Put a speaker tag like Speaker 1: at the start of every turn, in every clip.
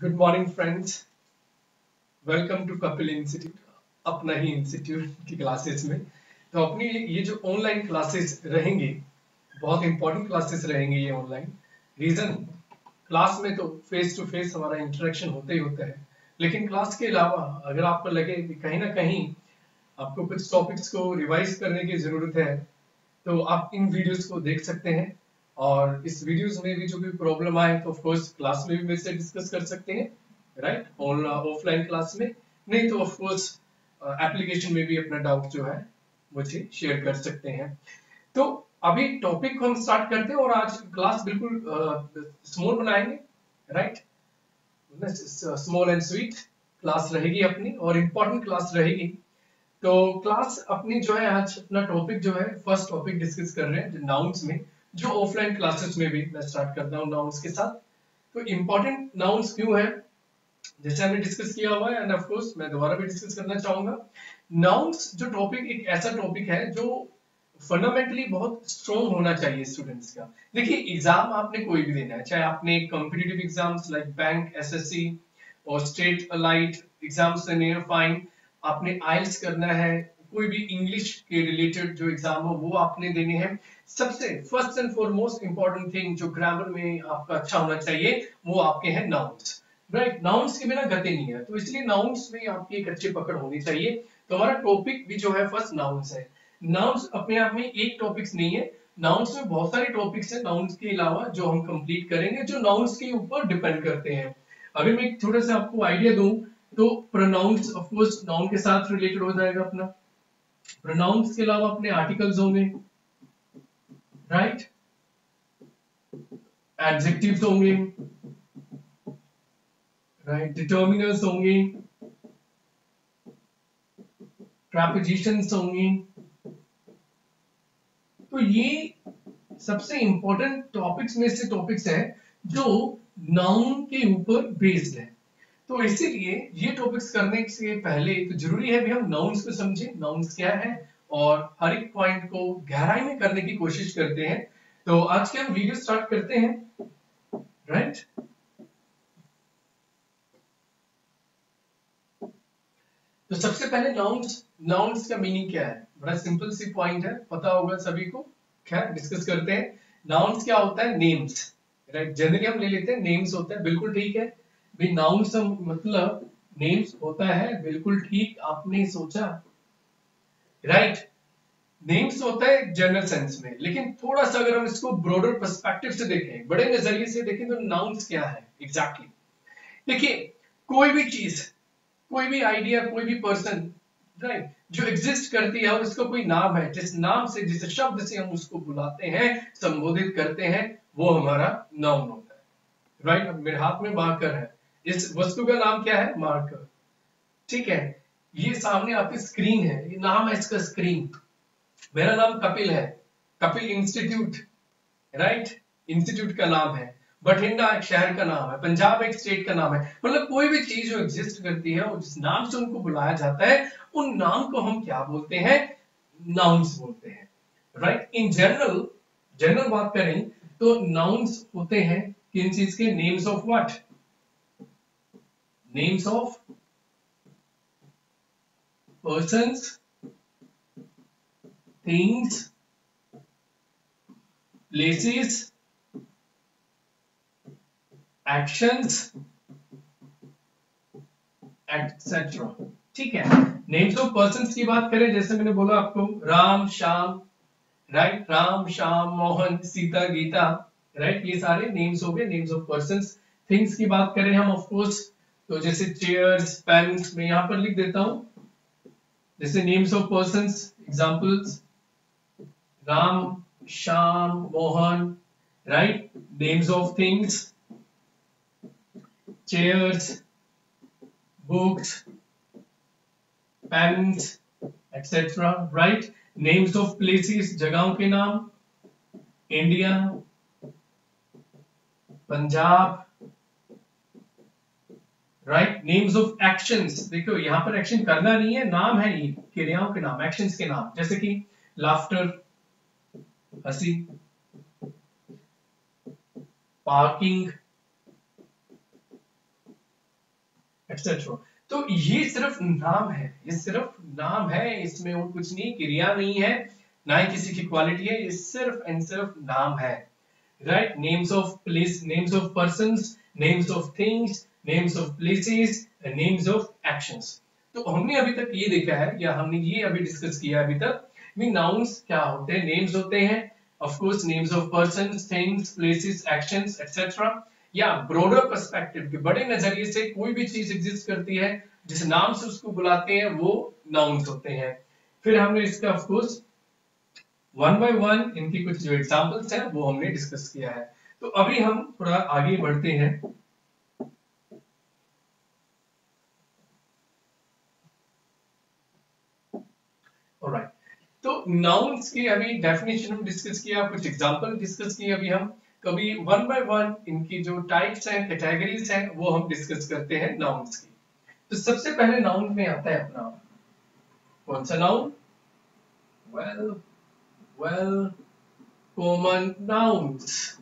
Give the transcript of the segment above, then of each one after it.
Speaker 1: Good morning friends welcome to Kapil institute अपना ही institute की क्लासेस में। तो अपनी ये जो ऑनलाइन क्लासेस रहेंगी, बहुत इंपॉर्टेंट क्लासेस रहेंगे ये ऑनलाइन रीजन क्लास में तो फेस टू फेस हमारा इंटरेक्शन होता ही होता है। लेकिन क्लास के अलावा अगर आपको लगे कि कहीं ना कहीं आपको कुछ टॉपिक्स को रिवाइज करने की ज़रूरत है तो आप इन वीडियोस को देख सकते हैं। और इस वीडियोस में भी जो भी प्रॉब्लम आए तो ऑफकोर्स क्लास में भी मेरे से डिस्कस कर सकते हैं राइट ऑफलाइन क्लास में। नहीं तो ऑफकोर्स एप्लीकेशन में भी अपना डाउट जो है, मुझे शेयर कर सकते हैं। तो अभी टॉपिक हम स्टार्ट करते हैं और आज क्लास बिल्कुल स्मॉल बनाएँगे right small and sweet class रहेगी अपनी और इम्पोर्टेंट क्लास रहेगी। तो क्लास अपनी जो है, आज अपना टॉपिक जो है फ़र्स्ट टॉपिक डिस्कस कर रहे हैं नाउन्स में। जो ऑफलाइन क्लासेस में भी मैं स्टार्ट करता हूँ नाउन्स के साथ। तो इम्पोर्टेंट नाउन्स क्यों है? जैसे हमने डिस्कस किया हुआ है एंड ऑफ़ कोर्स मैं दोबारा भी डिस्कस करना चाहूँगा। नाउन्स जो टॉपिक एक ऐसा टॉपिक है जो फंडामेंटली बहुत स्ट्रॉन्ग होना चाहिए स्टूडेंट्स का। देखिए एग्ज़ाम आपने कोई भी देना है, चाहे आपने competitive exams like bank SSC और स्टेट अलाइट एग्ज़ाम्स देने फाइन आपने आइल्स करना है कोई भी इंग्लिश के रिलेटेड जो एग्ज़ाम हो, वो आपने देने हैं। सबसे first and foremost important thing जो ग्रामर में आपका अच्छा होना चाहिए, वो आपके हैं नाउन्स राइट नाउन्स के बिना गति नहीं है। तो इसलिए नाउन्स में आपकी एक अच्छी पकड़ होनी चाहिए। तो हमारा टॉपिक भी जो है फ़र्स्ट नाउन्स है। नाउन्स अपने आप में एक टॉपिक्स नहीं है। नाउन्स में बहुत सारे टॉपिक्स हैं नाउन्स के अलावा जो हम कंप्लीट करेंगे, जो नाउन्स के ऊपर डिपेंड करते हैं। अगर मैं थोड़ा सा आपको आइडिया दूँ तो प्रोनाउंस ऑफ़ कोर्स नाउन के साथ रिलेटेड हो जाएगा अपना। प्रोनाउंस के अलावा अपने आर्टिकल्स होंगे राइट एडजेक्टिव्स होंगे राइट डिटर्मिनर्स होंगे होंगे। तो ये सबसे इंपॉर्टेंट टॉपिक्स में से टॉपिक्स है जो नाउन के ऊपर बेस्ड है। तो इसीलिए ये टॉपिक्स करने से पहले तो ज़रूरी है भी हम नाउन्स को समझें। नाउन्स क्या है? और हर एक पॉइंट को गहराई में करने की कोशिश करते हैं। तो आज के हम वीडियो स्टार्ट करते हैं। राइट तो सबसे पहले नाउन्स नाउन्स का मीनिंग क्या है? बड़ा सिंपल सी पॉइंट है। पता होगा सभी को। खैर डिस्कस करते हैं। नाउन्स क्या होता है? नेम्स राइट जनरली हम ले लेते हैं। नेम्स होता है। बिल्कुल ठीक है। भाई नाउन्स मतलब नेम्स होता है, बिल्कुल ठीक आपने सोचा राइट right? नेम्स होता है जनरल सेंस में, लेकिन थोड़ा सा अगर हम इसको ब्रॉडर पर्सपेक्टिव से देखें, बड़े नज़रिए से देखें तो नाउन्स क्या है एग्जैक्टली exactly. देखिए, कोई भी चीज़, कोई भी आइडिया कोई भी पर्सन राइट? जो एग्जिस्ट करती है और उसका कोई नाम है, जिस नाम से, जिस शब्द से हम उसको बुलाते हैं, संबोधित करते हैं, वो हमारा नाउन होता है राइट right? मेरे हाथ में मार्कर है इस वस्तु का नाम क्या है? मार्कर। ठीक है? ये सामने आपकी स्क्रीन है। ये नाम है इसका स्क्रीन मेरा नाम कपिल है। कपिल इंस्टीट्यूट राइट इंस्टीट्यूट का नाम है। बठिंडा एक शहर का नाम है। पंजाब एक स्टेट का नाम है। मतलब कोई भी चीज़ जो एग्जिस्ट करती है और जिस नाम से उनको बुलाया जाता है। उन नाम को हम क्या बोलते हैं? नाउन्स बोलते हैं। राइट इन जनरल जनरल बात करें तो नाउन्स होते हैं किन चीज़ के? Names of what names of persons, things, places, actions, etc. ठीक है। नेम्स ऑफ़ पर्सन की बात करें जैसे मैंने बोला आपको राम श्याम राइट राम श्याम मोहन सीता गीता राइट ये सारे नेम्स हो गए। नेम्स ऑफ़ पर्सन थिंग्स की बात करें हम ऑफ़ कोर्स तो जैसे चेयर्स पेन्स मैं यहाँ पर लिख देता हूँ। जैसे names of person examples Ram, Shyam, Mohan right names of things chairs books pens etcetera right names of places जगहों के नाम India Punjab right names of actions देखो, यहाँ पर एक्शन करना नहीं है, नाम है ये क्रियाओं के नाम एक्शंस के नाम। जैसे कि लाफ्टर हँसी पार्किंग एक्सेट्रा तो ये सिर्फ़ नाम है, ये सिर्फ़ नाम है, इसमें और कुछ नहीं, क्रिया नहीं है, ना ही किसी की क्वालिटी है, ये सिर्फ़ एंड सिर्फ़ नाम है। Right names of place names of person names of things names of places names of actions तो हमने अभी तक ये देखा है, या हमने ये अभी डिस्कस किया अभी तक भी नाउन्स क्या होते हैं? नेम्स होते हैं of course names of person things places actions etcetera या ब्रॉडर पर्सपेक्टिव के बड़े नज़रिए से कोई भी चीज़ एग्जिस्ट करती है, जिस नाम से उसको बुलाते हैं, वो नाउन्स होते हैं। फिर हमने इसका of course one by one इनकी कुछ जो एग्जांपल्स हैं, वो हमने डिस्कस किया है। तो अभी हम थोड़ा आगे बढ़ते हैं। ऑलराइट तो नाउन्स की अभी डेफिनेशन हम डिस्कस किया, कुछ एग्जांपल डिस्कस किए अभी हम। कभी वन बाय वन इनकी जो टाइप्स हैं कैटेगरीज हैं, वो हम डिस्कस करते हैं नाउन्स की। तो सबसे पहले नाउन में आता है अपना। कौन सा noun well well common nouns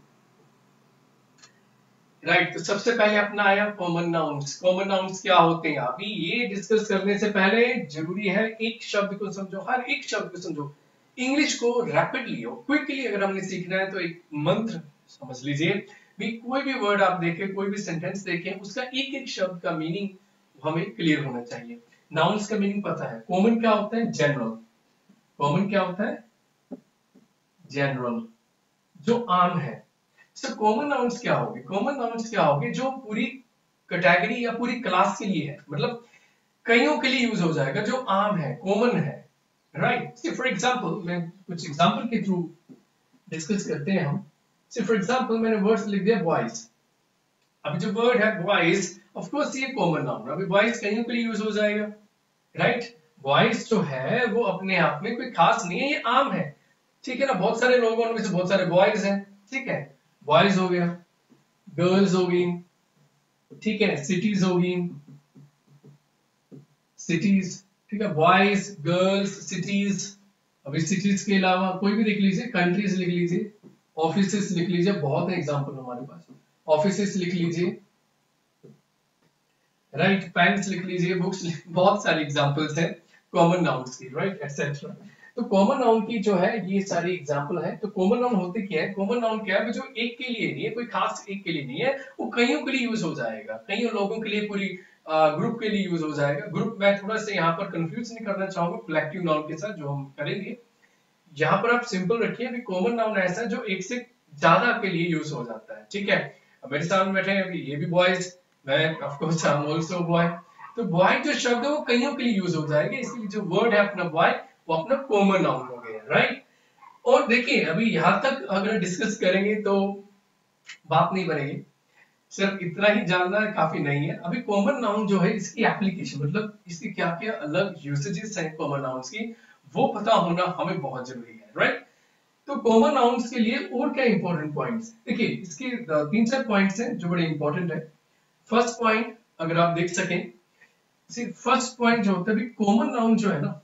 Speaker 1: right तो सबसे पहले अपना आया कॉमन नाउन्स कॉमन नाउन्स क्या होते हैं? अभी ये डिस्कस करने से पहले ज़रूरी है एक शब्द को समझो, हर एक शब्द को समझो। इंग्लिश को रैपिडली और क्विकली अगर हमने सीखना है तो एक मंत्र समझ लीजिए। भी कोई भी वर्ड आप देखें, कोई भी सेंटेंस देखें, उसका एक एक शब्द का मीनिंग हमें क्लियर होना चाहिए। नाउन्स का मीनिंग पता है। कॉमन क्या होता है? जनरल कॉमन क्या होता है? जनरल जो आम है। सो कॉमन नाउन्स क्या होगी? कॉमन नाउन्स क्या होगी जो पूरी कैटेगरी या पूरी क्लास के लिए है? मतलब कईयों के लिए यूज़ हो जाएगा जो आम है कॉमन है राइट फॉर एग्जांपल मैं कुछ एग्जांपल के थ्रू डिस्कस करते हैं हम। सी फॉर एग्जांपल मैंने वर्ड्स लिख दिया बॉयज़ अभी जो वर्ड है बॉयज़ ऑफ़ कोर्स ये कॉमन नाउन अभी बॉयज़ कईयों के लिए यूज़ हो जाएगा राइट बॉयज़ जो है, वो अपने आप में कोई खास नहीं है, ये आम है। ठीक है ना? बहुत सारे लोगों में से बहुत सारे बॉयज़ हैं। ठीक है? बॉयज़ हो गया गर्ल्स हो गई, ठीक है सिटीज़ होगी सिटीज़ ठीक है बॉयज़ गर्ल्स सिटीज़ अभी सिटीज़ के अलावा कोई भी लिख लीजिए कंट्रीज़ लिख लीजिए ऑफ़िस लिख लीजिए, बहुत है एग्ज़ाम्पल हमारे पास। ऑफ़िस लिख लीजिए राइट पेन्स लिख लीजिए बुक्स बहुत सारी एग्जाम्पल्स हैं कॉमन नाउन्स की राइट एक्सेट्रा तो कॉमन नाउन की जो है, ये सारी एग्ज़ाम्पल है। तो कॉमन नाउन होते क्या है? कॉमन नाउन क्या है? जो एक के लिए नहीं है, कोई खास एक के लिए नहीं है, वो कईयों के लिए यूज़ हो जाएगा। कईयों लोगों के लिए, पूरी ग्रुप के लिए यूज़ हो जाएगा। ग्रुप मैं थोड़ा सा यहाँ पर कंफ्यूज नहीं करना चाहूँगा कलेक्टिव नाउन के साथ जो हम करेंगे। यहाँ पर आप सिंपल रखिए, अभी कॉमन नाउन ऐसा है जो एक से ज़्यादा के लिए यूज़ हो जाता है। ठीक है? मेरे सामने बैठे हैं ये भी बॉयज़ मैं of course I am also boy तो बॉय जो शब्द है, वो कईयों के लिए यूज़ हो जाएगा। इसलिए जो वर्ड है, अपना बॉय वो अपना कॉमन नाउन हो गया राइट और देखिए, अभी यहाँ तक अगर डिस्कस करेंगे तो बात नहीं बनेगी। सिर्फ़ इतना ही जानना काफ़ी नहीं है। अभी कॉमन नाउन जो है, इसकी एप्लीकेशन मतलब इसकी क्या क्या अलग यूसेजेस हैं कॉमन नाउन्स की, वो पता होना हमें बहुत ज़रूरी है राइट तो कॉमन नाउन्स के लिए और क्या इंपॉर्टेंट पॉइंट्स देखिए, इसके तीन चार पॉइंट्स हैं जो बड़े इंपॉर्टेंट है। फ़र्स्ट पॉइंट अगर आप देख सकें फ़र्स्ट पॉइंट जो होता है कॉमन नाउन जो है ना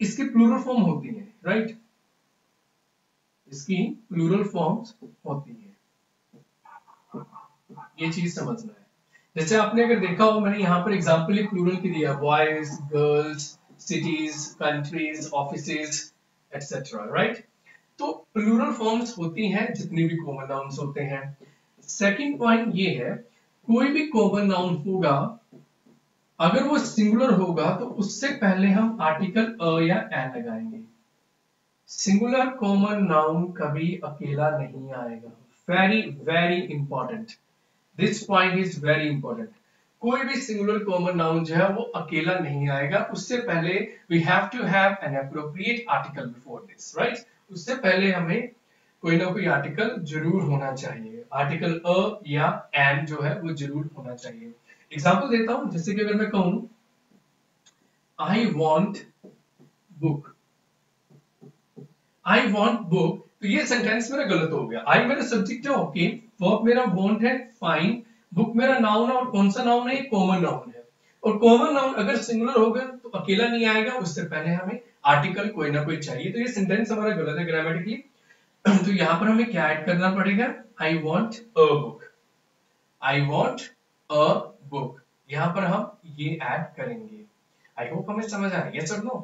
Speaker 1: इसकी प्लूरल फॉर्म होती है राइट इसकी प्लूरल फॉर्म्स होती है। ये चीज़ समझना है। जैसे आपने अगर देखा हो, मैंने यहाँ पर एग्जांपल एक प्लूरल की दिया boys girls cities countries offices etcetera right तो प्लूरल फॉर्म्स होती हैं, जितनी भी कॉमन नाउन्स होते हैं। सेकंड पॉइंट ये है, कोई भी कॉमन नाउन होगा अगर वो सिंगुलर होगा तो उससे पहले हम आर्टिकल अ या एन लगाएँगे। सिंगुलर कॉमन नाउन कभी अकेला नहीं आएगा। Very very important this point is very important कोई भी सिंगुलर कॉमन नाउन जो है, वो अकेला नहीं आएगा। उससे पहले we have to have an appropriate article before this right उससे पहले हमें कोई ना कोई आर्टिकल ज़रूर होना चाहिए। आर्टिकल अ या एन जो है, वो ज़रूर होना चाहिए। एग्ज़ाम्पल देता हूँ, जैसे कि अगर मैं कहूँ I want book I want book तो ये सेंटेंस मेरा गलत हो गया। आई मेरा सब्जेक्ट है ओके वर्ब मेरा वॉन्ट है फाइन बुक मेरा नाउन है और कौन सा नाउन है? कॉमन नाउन है। और कॉमन नाउन अगर सिंगुलर होगा तो अकेला नहीं आएगा, उससे पहले हमें आर्टिकल कोई ना कोई चाहिए। तो ये सेंटेंस हमारा गलत है ग्रामेटिकली तो यहाँ पर हमें क्या ऐड करना पड़ेगा? I want a book I want a book यहाँ पर हम ये ऐड करेंगे। आई होप हमें समझ आया यस और नो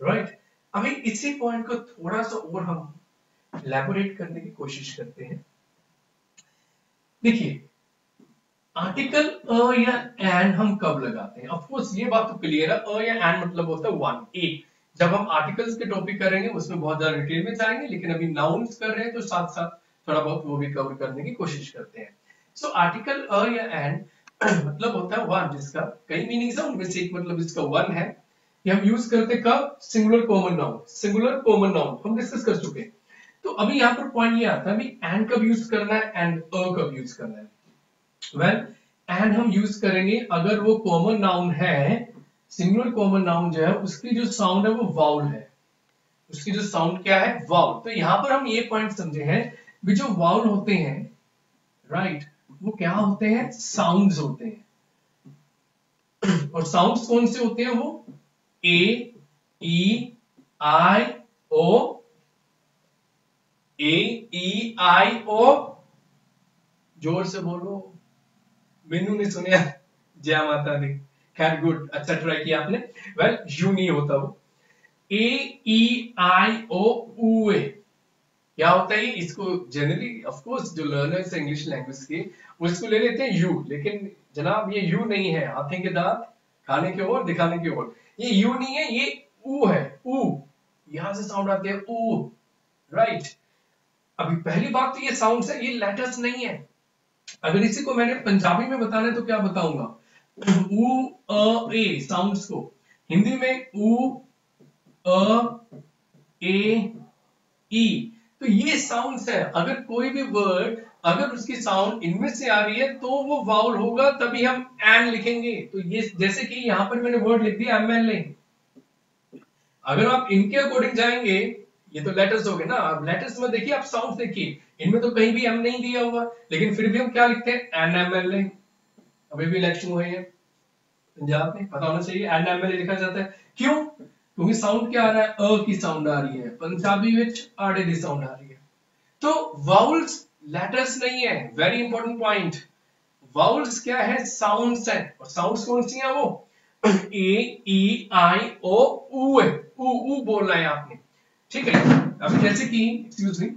Speaker 1: राइट अभी इसी पॉइंट को थोड़ा सा और हम इलेबोरेट करने की कोशिश करते हैं। देखिए आर्टिकल अ या एन हम कब लगाते हैं? ऑफकोर्स ये बात तो क्लियर है। अ या एन मतलब होता है वन एक जब हम आर्टिकल्स के टॉपिक करेंगे उसमें बहुत ज़्यादा डिटेल में जाएँगे लेकिन अभी नाउन्स कर रहे हैं तो साथ साथ थोड़ा बहुत वो भी कवर करने की कोशिश करते हैं। सो आर्टिकल अ या एन मतलब होता है वन जिसका कई मीनिंग्स है उनमें से एक मतलब इसका वन है। ये हम यूज़ करते कब? Singular common noun singular common noun हम डिस्कस कर चुके हैं। तो अभी यहाँ पर पॉइंट ये आता है एंड कब यूज़ करना है एंड अ कब यूज़ करना है। वेल well, एंड हम यूज़ करेंगे अगर वो कॉमन नाउन है सिंगुलर कॉमन नाउन जो है उसकी जो साउंड है वो वाउल है। उसकी जो साउंड क्या है? वाउल तो यहाँ पर हम ये पॉइंट समझे हैं भी जो वाउल होते हैं राइट right, वो क्या होते हैं? साउंड्स होते हैं। और साउंड्स कौन से होते हैं वो? ए ई आई ओ ए ई आई ओ ज़ोर से बोलो। मेनू नहीं सुने। जय माता दी। खैर गुड अच्छा ट्राई किया आपने। वेल यू नहीं होता वो। ए आई ओ ए क्या होता है इसको जनरली ऑफ़ कोर्स जो लर्नर्स इंग्लिश लैंग्वेज के वो इसको ले लेते हैं यू लेकिन जनाब, ये यू नहीं है। हाथी के दांत, खाने की ओर, दिखाने की ओर। ये यू नहीं है, ये ऊ है। ऊ यहाँ से साउंड आते हैं ऊ राइट अभी पहली बात तो ये साउंड है, ये लेटर्स नहीं है। अगर इसी को मैंने पंजाबी में बताना है तो क्या बताऊँगा? उ, अ, ए साउंड्स को। हिंदी में उ, अ, ए, ई। तो ये साउंड्स है। अगर कोई भी वर्ड अगर उसकी साउंड इनमें से आ रही है तो वो वाउल होगा, तभी हम एन लिखेंगे। तो ये, जैसे कि यहाँ पर मैंने वर्ड लिख दिया एम एल ए अगर आप इनके अकॉर्डिंग जाएँगे, ये तो लेटर्स हो गए ना अब लेटर्स में देखिए, आप साउंड देखिए। इनमें तो कहीं भी एम नहीं दिया हुआ। लेकिन फिर भी हम क्या लिखते हैं? एन एम एल ए अभी भी इलेक्शन हुए हैं। पंजाब में पता होना चाहिए एन एम एल लिखा जाता है। क्यों? क्योंकि साउंड क्या आ रहा है? अ की साउंड आ रही है। पंजाबी विच आड़े दी साउंड आ रही है। तो वाउल्स लेटर्स नहीं है। वेरी इंपॉर्टेंट पॉइंट वाउल्स क्या है? साउंड्स है। और साउंड्स कौन सी है वो? ए ई आई ओ ऊ है। ऊ ऊ बोल रहा है आपने। ठीक है? अब जैसे कि एक्सक्यूज मी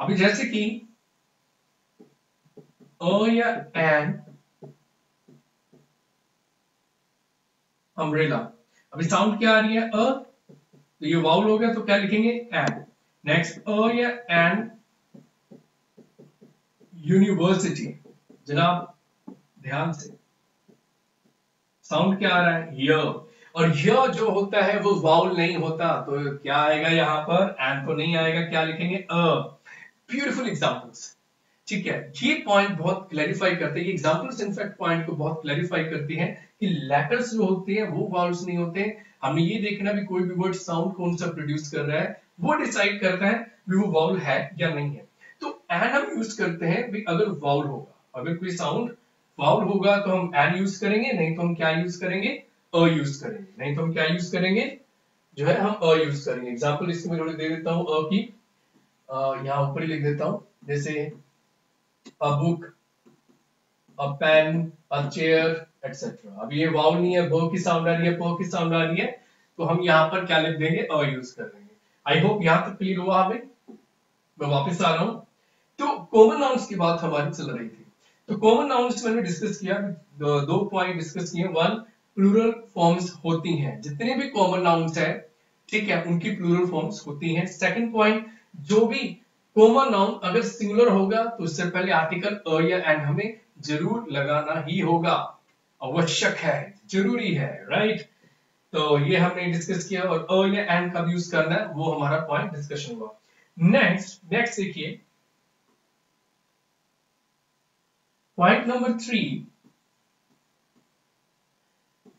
Speaker 1: अभी जैसे कि अ या एन अम्ब्रेला अभी साउंड क्या आ रही है? अ तो ये वाउल हो गया तो क्या लिखेंगे? एन नेक्स्ट अ या एन यूनिवर्सिटी जनाब ध्यान से। साउंड क्या आ रहा है? हियर और य जो होता है वो वाउल नहीं होता तो क्या आएगा यहाँ पर? एन तो नहीं आएगा क्या लिखेंगे? अ। ब्यूटीफुल एग्जांपल्स ठीक है, ये पॉइंट बहुत क्लैरिफाई करते हैं, ये एग्जांपल्स इनफैक्ट पॉइंट को बहुत क्लैरिफाई करती हैं कि लेटर्स जो होते हैं, वो वाउल्स नहीं होते हमें ये देखना भी कोई भी वर्ड साउंड कौन सा प्रोड्यूस कर रहा है, वो डिसाइड करता है भी वो वाउल है या नहीं है। तो एन हम यूज़ करते हैं भी अगर वाउल होगा, अगर कोई साउंड वाउल होगा तो हम एन यूज़ करेंगे, नहीं तो हम क्या यूज़ करेंगे? अ यूज़ करेंगे। नहीं तो हम क्या यूज़ करेंगे? जो है हम अ यूज़ करेंगे। एग्जांपल इसकी मैं दे देता हूँ, अ की यहाँ ऊपर ही लिख देता हूँ। जैसे a book a pen a chair etcetera अब ये वाउल नहीं है ब की साउंड आ रही है प की साउंड आ रही है तो हम यहाँ पर क्या लिख देंगे? अ यूज़ कर देंगे। आई होप यहाँ तक क्लियर हुआ हमें। मैं वापस आ रहा हूँ। तो कॉमन नाउन्स की बात हमारी चल रही थी। तो कॉमन नाउन्स मैंने डिस्कस किया दो, पॉइंट डिस्कस किए। वन प्लूरल फॉर्म्स होती हैं। जितने भी कॉमन नाउन्स है ठीक है उनकी प्लूरल फॉर्म्स होती हैं। सेकंड पॉइंट जो भी कॉमन नाउन अगर सिंगुलर होगा तो उससे पहले आर्टिकल अ या एन हमें ज़रूर लगाना ही होगा। आवश्यक है, ज़रूरी है राइट तो ये हमने डिस्कस किया और अ या एन कब यूज़ करना है, वो हमारा पॉइंट डिस्कशन हुआ। नेक्स्ट नेक्स्ट देखिए। Point number three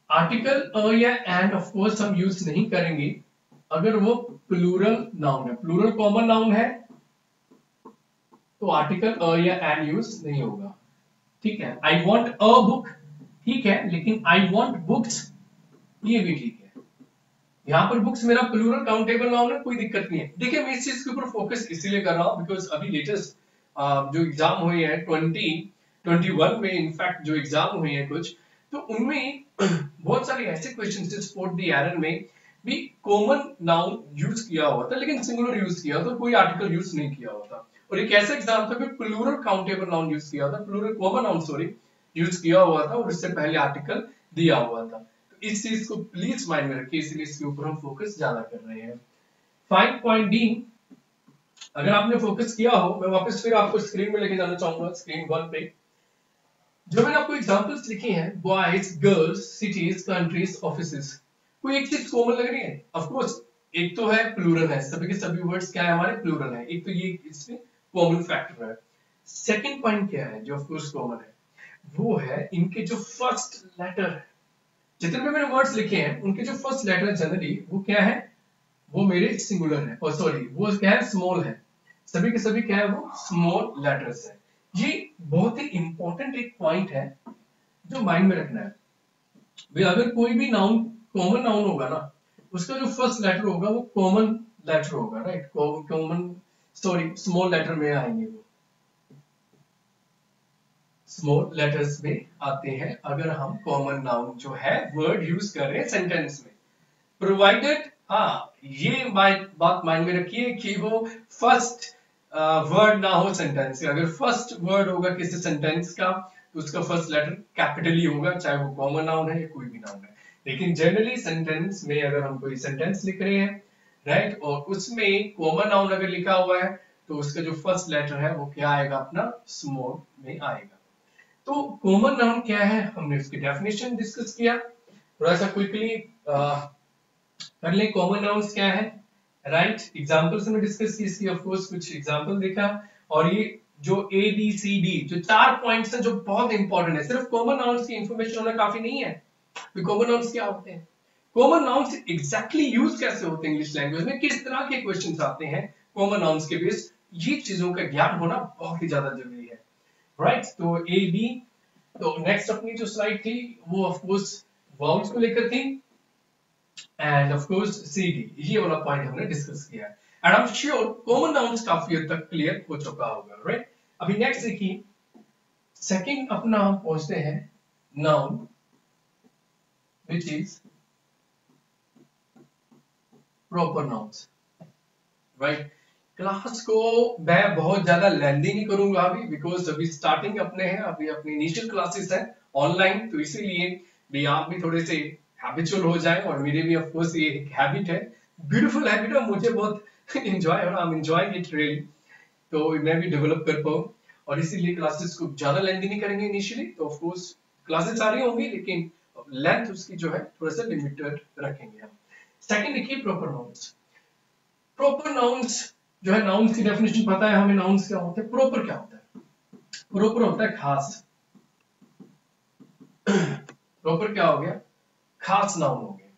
Speaker 1: article a या एन ऑफ़ कोर्स हम यूज़ नहीं करेंगे, अगर वो प्लूरल नाउन है। प्लूरल कॉमन नाउन है तो आर्टिकल अ या एन यूज़ नहीं होगा। ठीक है? आई वॉन्ट अ बुक ठीक है? लेकिन आई वॉन्ट बुक्स ये भी ठीक है। यहाँ पर बुक्स मेरा प्लूरल काउंटेबल नाउन है कोई दिक्कत नहीं है। देखिए, मैं इस चीज़ के ऊपर फोकस इसीलिए कर रहा हूँ बिकॉज़ अभी लेटेस्ट जो एग्ज़ाम हुए हैं ट्वेंटी 2021 में इनफैक्ट जो एग्ज़ाम हुए हैं कुछ तो उनमें बहुत सारे ऐसे क्वेश्चन थे स्पोर्ट दी एरर में भी कॉमन नाउन यूज़ किया हुआ था, लेकिन सिंगुलर यूज़ किया था, कोई आर्टिकल यूज़ नहीं किया हुआ था। और एक ऐसा एग्ज़ाम था प्लूरल काउंटेबल नाउन यूज़ किया था plural common noun sorry use किया हुआ था और इससे पहले आर्टिकल दिया हुआ था। तो इस चीज़ को प्लीज़ माइंड में रखिए, इसलिए इसके ऊपर हम फोकस ज़्यादा कर रहे हैं। फाइव पॉइंट डी अगर आपने फोकस किया हो, मैं वापस फिर आपको स्क्रीन में लेके जाना चाहूँगा स्क्रीन वन पे। जो मैंने आपको एग्जांपल्स लिखी हैं boys girls cities countries offices कोई एक चीज़ कॉमन लग रही है? ऑफ़ कोर्स एक तो है प्लूरल है, सभी के सभी वर्ड्स क्या है हमारे? प्लूरल है। एक तो ये इसमें कॉमन फैक्टर है सेकंड पॉइंट क्या है, जो ऑफ़ कोर्स कॉमन है, वो है इनके जो फ़र्स्ट लेटर जितने भी मैंने वर्ड्स लिखे हैं, उनके जो फ़र्स्ट लेटर जनरली वो क्या है? वो मेरे सिंगुलर है, और सॉरी वो क्या है? स्मॉल है। सभी के सभी क्या है? वो स्मॉल लेटर्स है। ये बहुत ही इंपॉर्टेंट एक पॉइंट है, जो माइंड में रखना है। भी अगर कोई भी नाउन कॉमन नाउन होगा ना, उसका जो फ़र्स्ट लेटर होगा, वो कॉमन लेटर होगा right common sorry small letter में आएँगे वो। स्मॉल लेटर्स में आते हैं, अगर हम कॉमन नाउन जो है वर्ड यूज़ कर रहे हैं सेंटेंस में। प्रोवाइडेड हाँ ये बात माइंड में रखिए कि वो फ़र्स्ट वर्ड ना हो सेंटेंस अगर फ़र्स्ट वर्ड होगा किसी सेंटेंस का तो उसका फ़र्स्ट लेटर कैपिटल ही होगा, चाहे वो कॉमन नाउन है या कोई भी नाउन है। लेकिन जनरली सेंटेंस में अगर हम कोई सेंटेंस लिख रहे हैं राइट और उसमें कॉमन नाउन अगर लिखा हुआ है तो उसका जो फ़र्स्ट लेटर है, वो क्या आएगा अपना? स्मॉल में आएगा। तो कॉमन नाउन क्या है? हमने उसकी डेफिनेशन डिस्कस किया। थोड़ा सा क्विकली कर ले कॉमन नाउन्स क्या है? राइट एग्जांपल्स हमने डिस्कस की इसकी ऑफ़ कोर्स कुछ एग्जांपल देखा। और ये जो ए बी सी डी जो चार पॉइंट्स हैं, जो बहुत इंपॉर्टेंट है, सिर्फ़ कॉमन नाउन्स की इंफॉर्मेशन होना काफ़ी नहीं है। कॉमन नाउन्स क्या होते हैं? कॉमन नाउन्स एग्जैक्टली यूज़ कैसे होते हैं इंग्लिश लैंग्वेज में किस तरह के क्वेश्चंस आते हैं कॉमन नाउन्स के बेस ये चीज़ों का ज्ञान होना बहुत ही ज़्यादा ज़रूरी है राइट right? तो ए बी तो नेक्स्ट अपनी जो स्लाइड थी, वो ऑफ़ कोर्स वाउल्स को लेकर थी and of course C D ये वाला पॉइंट हमने डिस्कस किया है and I am sure common nouns काफ़ी हद तक क्लियर हो चुका होगा राइट right? अभी नेक्स्ट देखिए सेकंड अपना हम पहुँचते हैं noun which is proper nouns right? Class को मैं बहुत ज़्यादा लेंदी नहीं करूँगा अभी बिकॉज़ अभी स्टार्टिंग अपने हैं, अभी अपनी इनिशियल क्लासेस है ऑनलाइन तो इसीलिए भी आप भी थोड़े से हैबिचुअल हो जाए, और मेरे भी ऑफ़ कोर्स ये एक हैबिट है। ब्यूटीफुल हैबिट है, मुझे बहुत एंजॉय हो रहा है एंजॉयिंग इट रियली तो मैं भी डेवलप कर पाऊँ, और इसीलिए क्लासेस को ज़्यादा लेंदी नहीं करेंगे इनिशियली तो ऑफ़ कोर्स क्लासेस सारी होंगी, लेकिन लेंथ उसकी जो है, थोड़ा सा लिमिटेड रखेंगे हम। सेकंड देखिए प्रॉपर नाउन्स प्रॉपर नाउन्स जो है नाउन्स की डेफिनेशन पता है हमें नाउन्स क्या होते हैं? प्रॉपर क्या होता है? प्रॉपर होता है खास. प्रॉपर क्या हो गया? खास नाउन हो गया.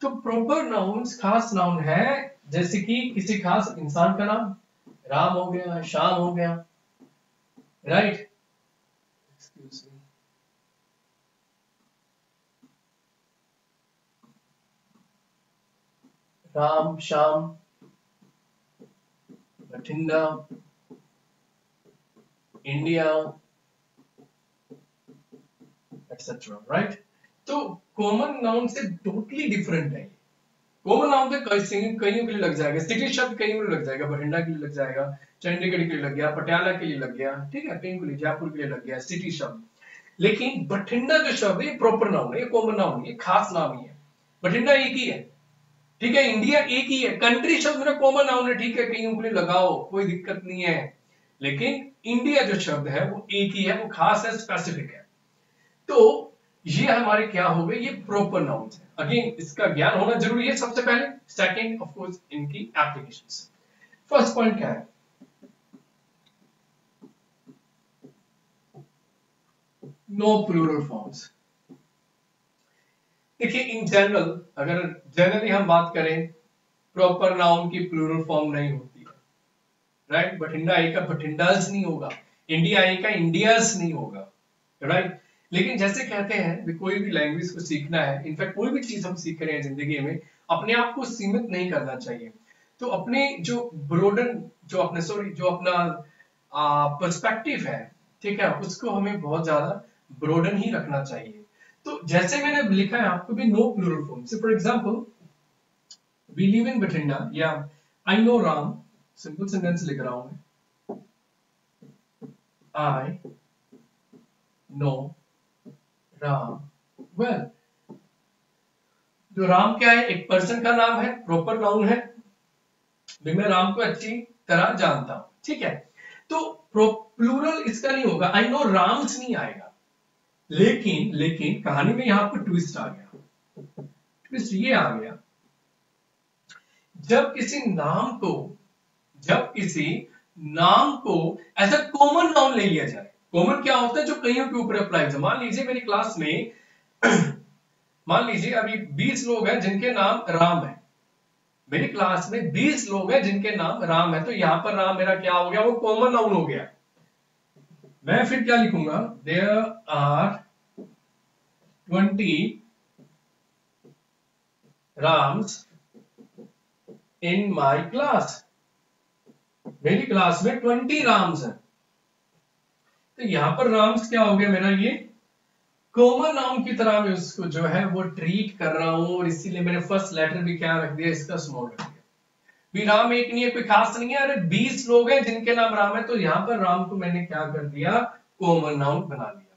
Speaker 1: तो प्रॉपर नाउन्स खास नाउन है, जैसे कि किसी खास इंसान का नाम राम हो गया, श्याम हो गया. Right Ram, Shyam, Bathinda, India etcetera right तो कॉमन नाउन से टोटली डिफरेंट है कॉमन नाउन पे कई कईयों के लिए लग जाएगा। सिटी शब्द कईयों के लिए लग जाएगा। बठिंडा के लिए लग जाएगा। चंडीगढ़ के लिए लग गया। पटियाला के लिए लग गया। ठीक है? कहीं के लिए, जयपुर के लिए लग गया। सिटी शब्द। लेकिन बठिंडा जो शब्द है प्रॉपर नाउन है। ये कॉमन नाउन है। खास नाम ही है। बठिंडा एक ही है। ठीक है इंडिया एक ही है। कंट्री शब्द में कॉमन नाउन है ठीक है, कहीं उंगली लगाओ, कोई दिक्कत नहीं है। लेकिन इंडिया जो शब्द है, वो एक ही है, वो खास है स्पेसिफिक है। तो ये हमारे क्या हो गए? ये प्रॉपर नाउन है। अगेन इसका ज्ञान होना ज़रूरी है सबसे पहले। सेकेंड ऑफकोर्स इनकी एप्लीकेशन फ़र्स्ट पॉइंट क्या है? नो प्लूरल फॉर्म्स देखिए इन जनरल अगर जनरली हम बात करें प्रॉपर नाउन की प्लूरल फॉर्म नहीं होती है राइट बठिंडा ए का बठिंडास नहीं होगा इंडिया ए का इंडियास नहीं होगा राइट लेकिन जैसे कहते हैं भी कोई भी लैंग्वेज को सीखना है इनफैक्ट कोई भी चीज़ हम सीख रहे हैं ज़िंदगी में, अपने आप को सीमित नहीं करना चाहिए। तो अपने जो ब्रोडन जो अपने सॉरी जो अपना पर्सपेक्टिव है, ठीक है, उसको हमें बहुत ज़्यादा ब्रोडन ही रखना चाहिए। तो जैसे मैंने लिखा है, आपको भी नो प्लूरल फॉर्म से for example we live in Bathinda या I know Ram simple sentence लिख रहा हूँ मैं. आई नो राम वेल जो राम क्या है? एक पर्सन का नाम है प्रॉपर नाउन है. भी मैं राम को अच्छी तरह जानता हूँ. ठीक है? तो प्लूरल इसका नहीं होगा. आई नो राम्स नहीं आएगा. लेकिन लेकिन कहानी में यहाँ पर ट्विस्ट आ गया। ट्विस्ट ये आ गया। जब किसी नाम को, जब किसी नाम को एज अ कॉमन नाउन ले लिया जाए कॉमन क्या होता है जो कईयों के ऊपर अप्लाई मान लीजिए मेरी क्लास में, मान लीजिए अभी 20 लोग हैं जिनके नाम राम है। मेरी क्लास में 20 लोग हैं जिनके नाम राम है। तो यहाँ पर राम मेरा क्या हो गया? वो कॉमन नाउन हो गया। मैं फिर क्या लिखूँगा? There are twenty Rams in my class मेरी क्लास में ट्वेंटी राम्स हैं। तो यहाँ पर राम्स क्या हो गया मेरा ये? कॉमन नाउन की तरह मैं उसको जो है वो ट्रीट कर रहा हूँ और इसीलिए मैंने फ़र्स्ट लेटर भी क्या रख दिया, इसका स्मॉल रख दिया। भी राम एक नहीं है, कोई खास नहीं है। अरे बीस लोग हैं जिनके नाम राम है तो यहाँ पर राम को मैंने क्या कर दिया? कॉमन नाउन बना दिया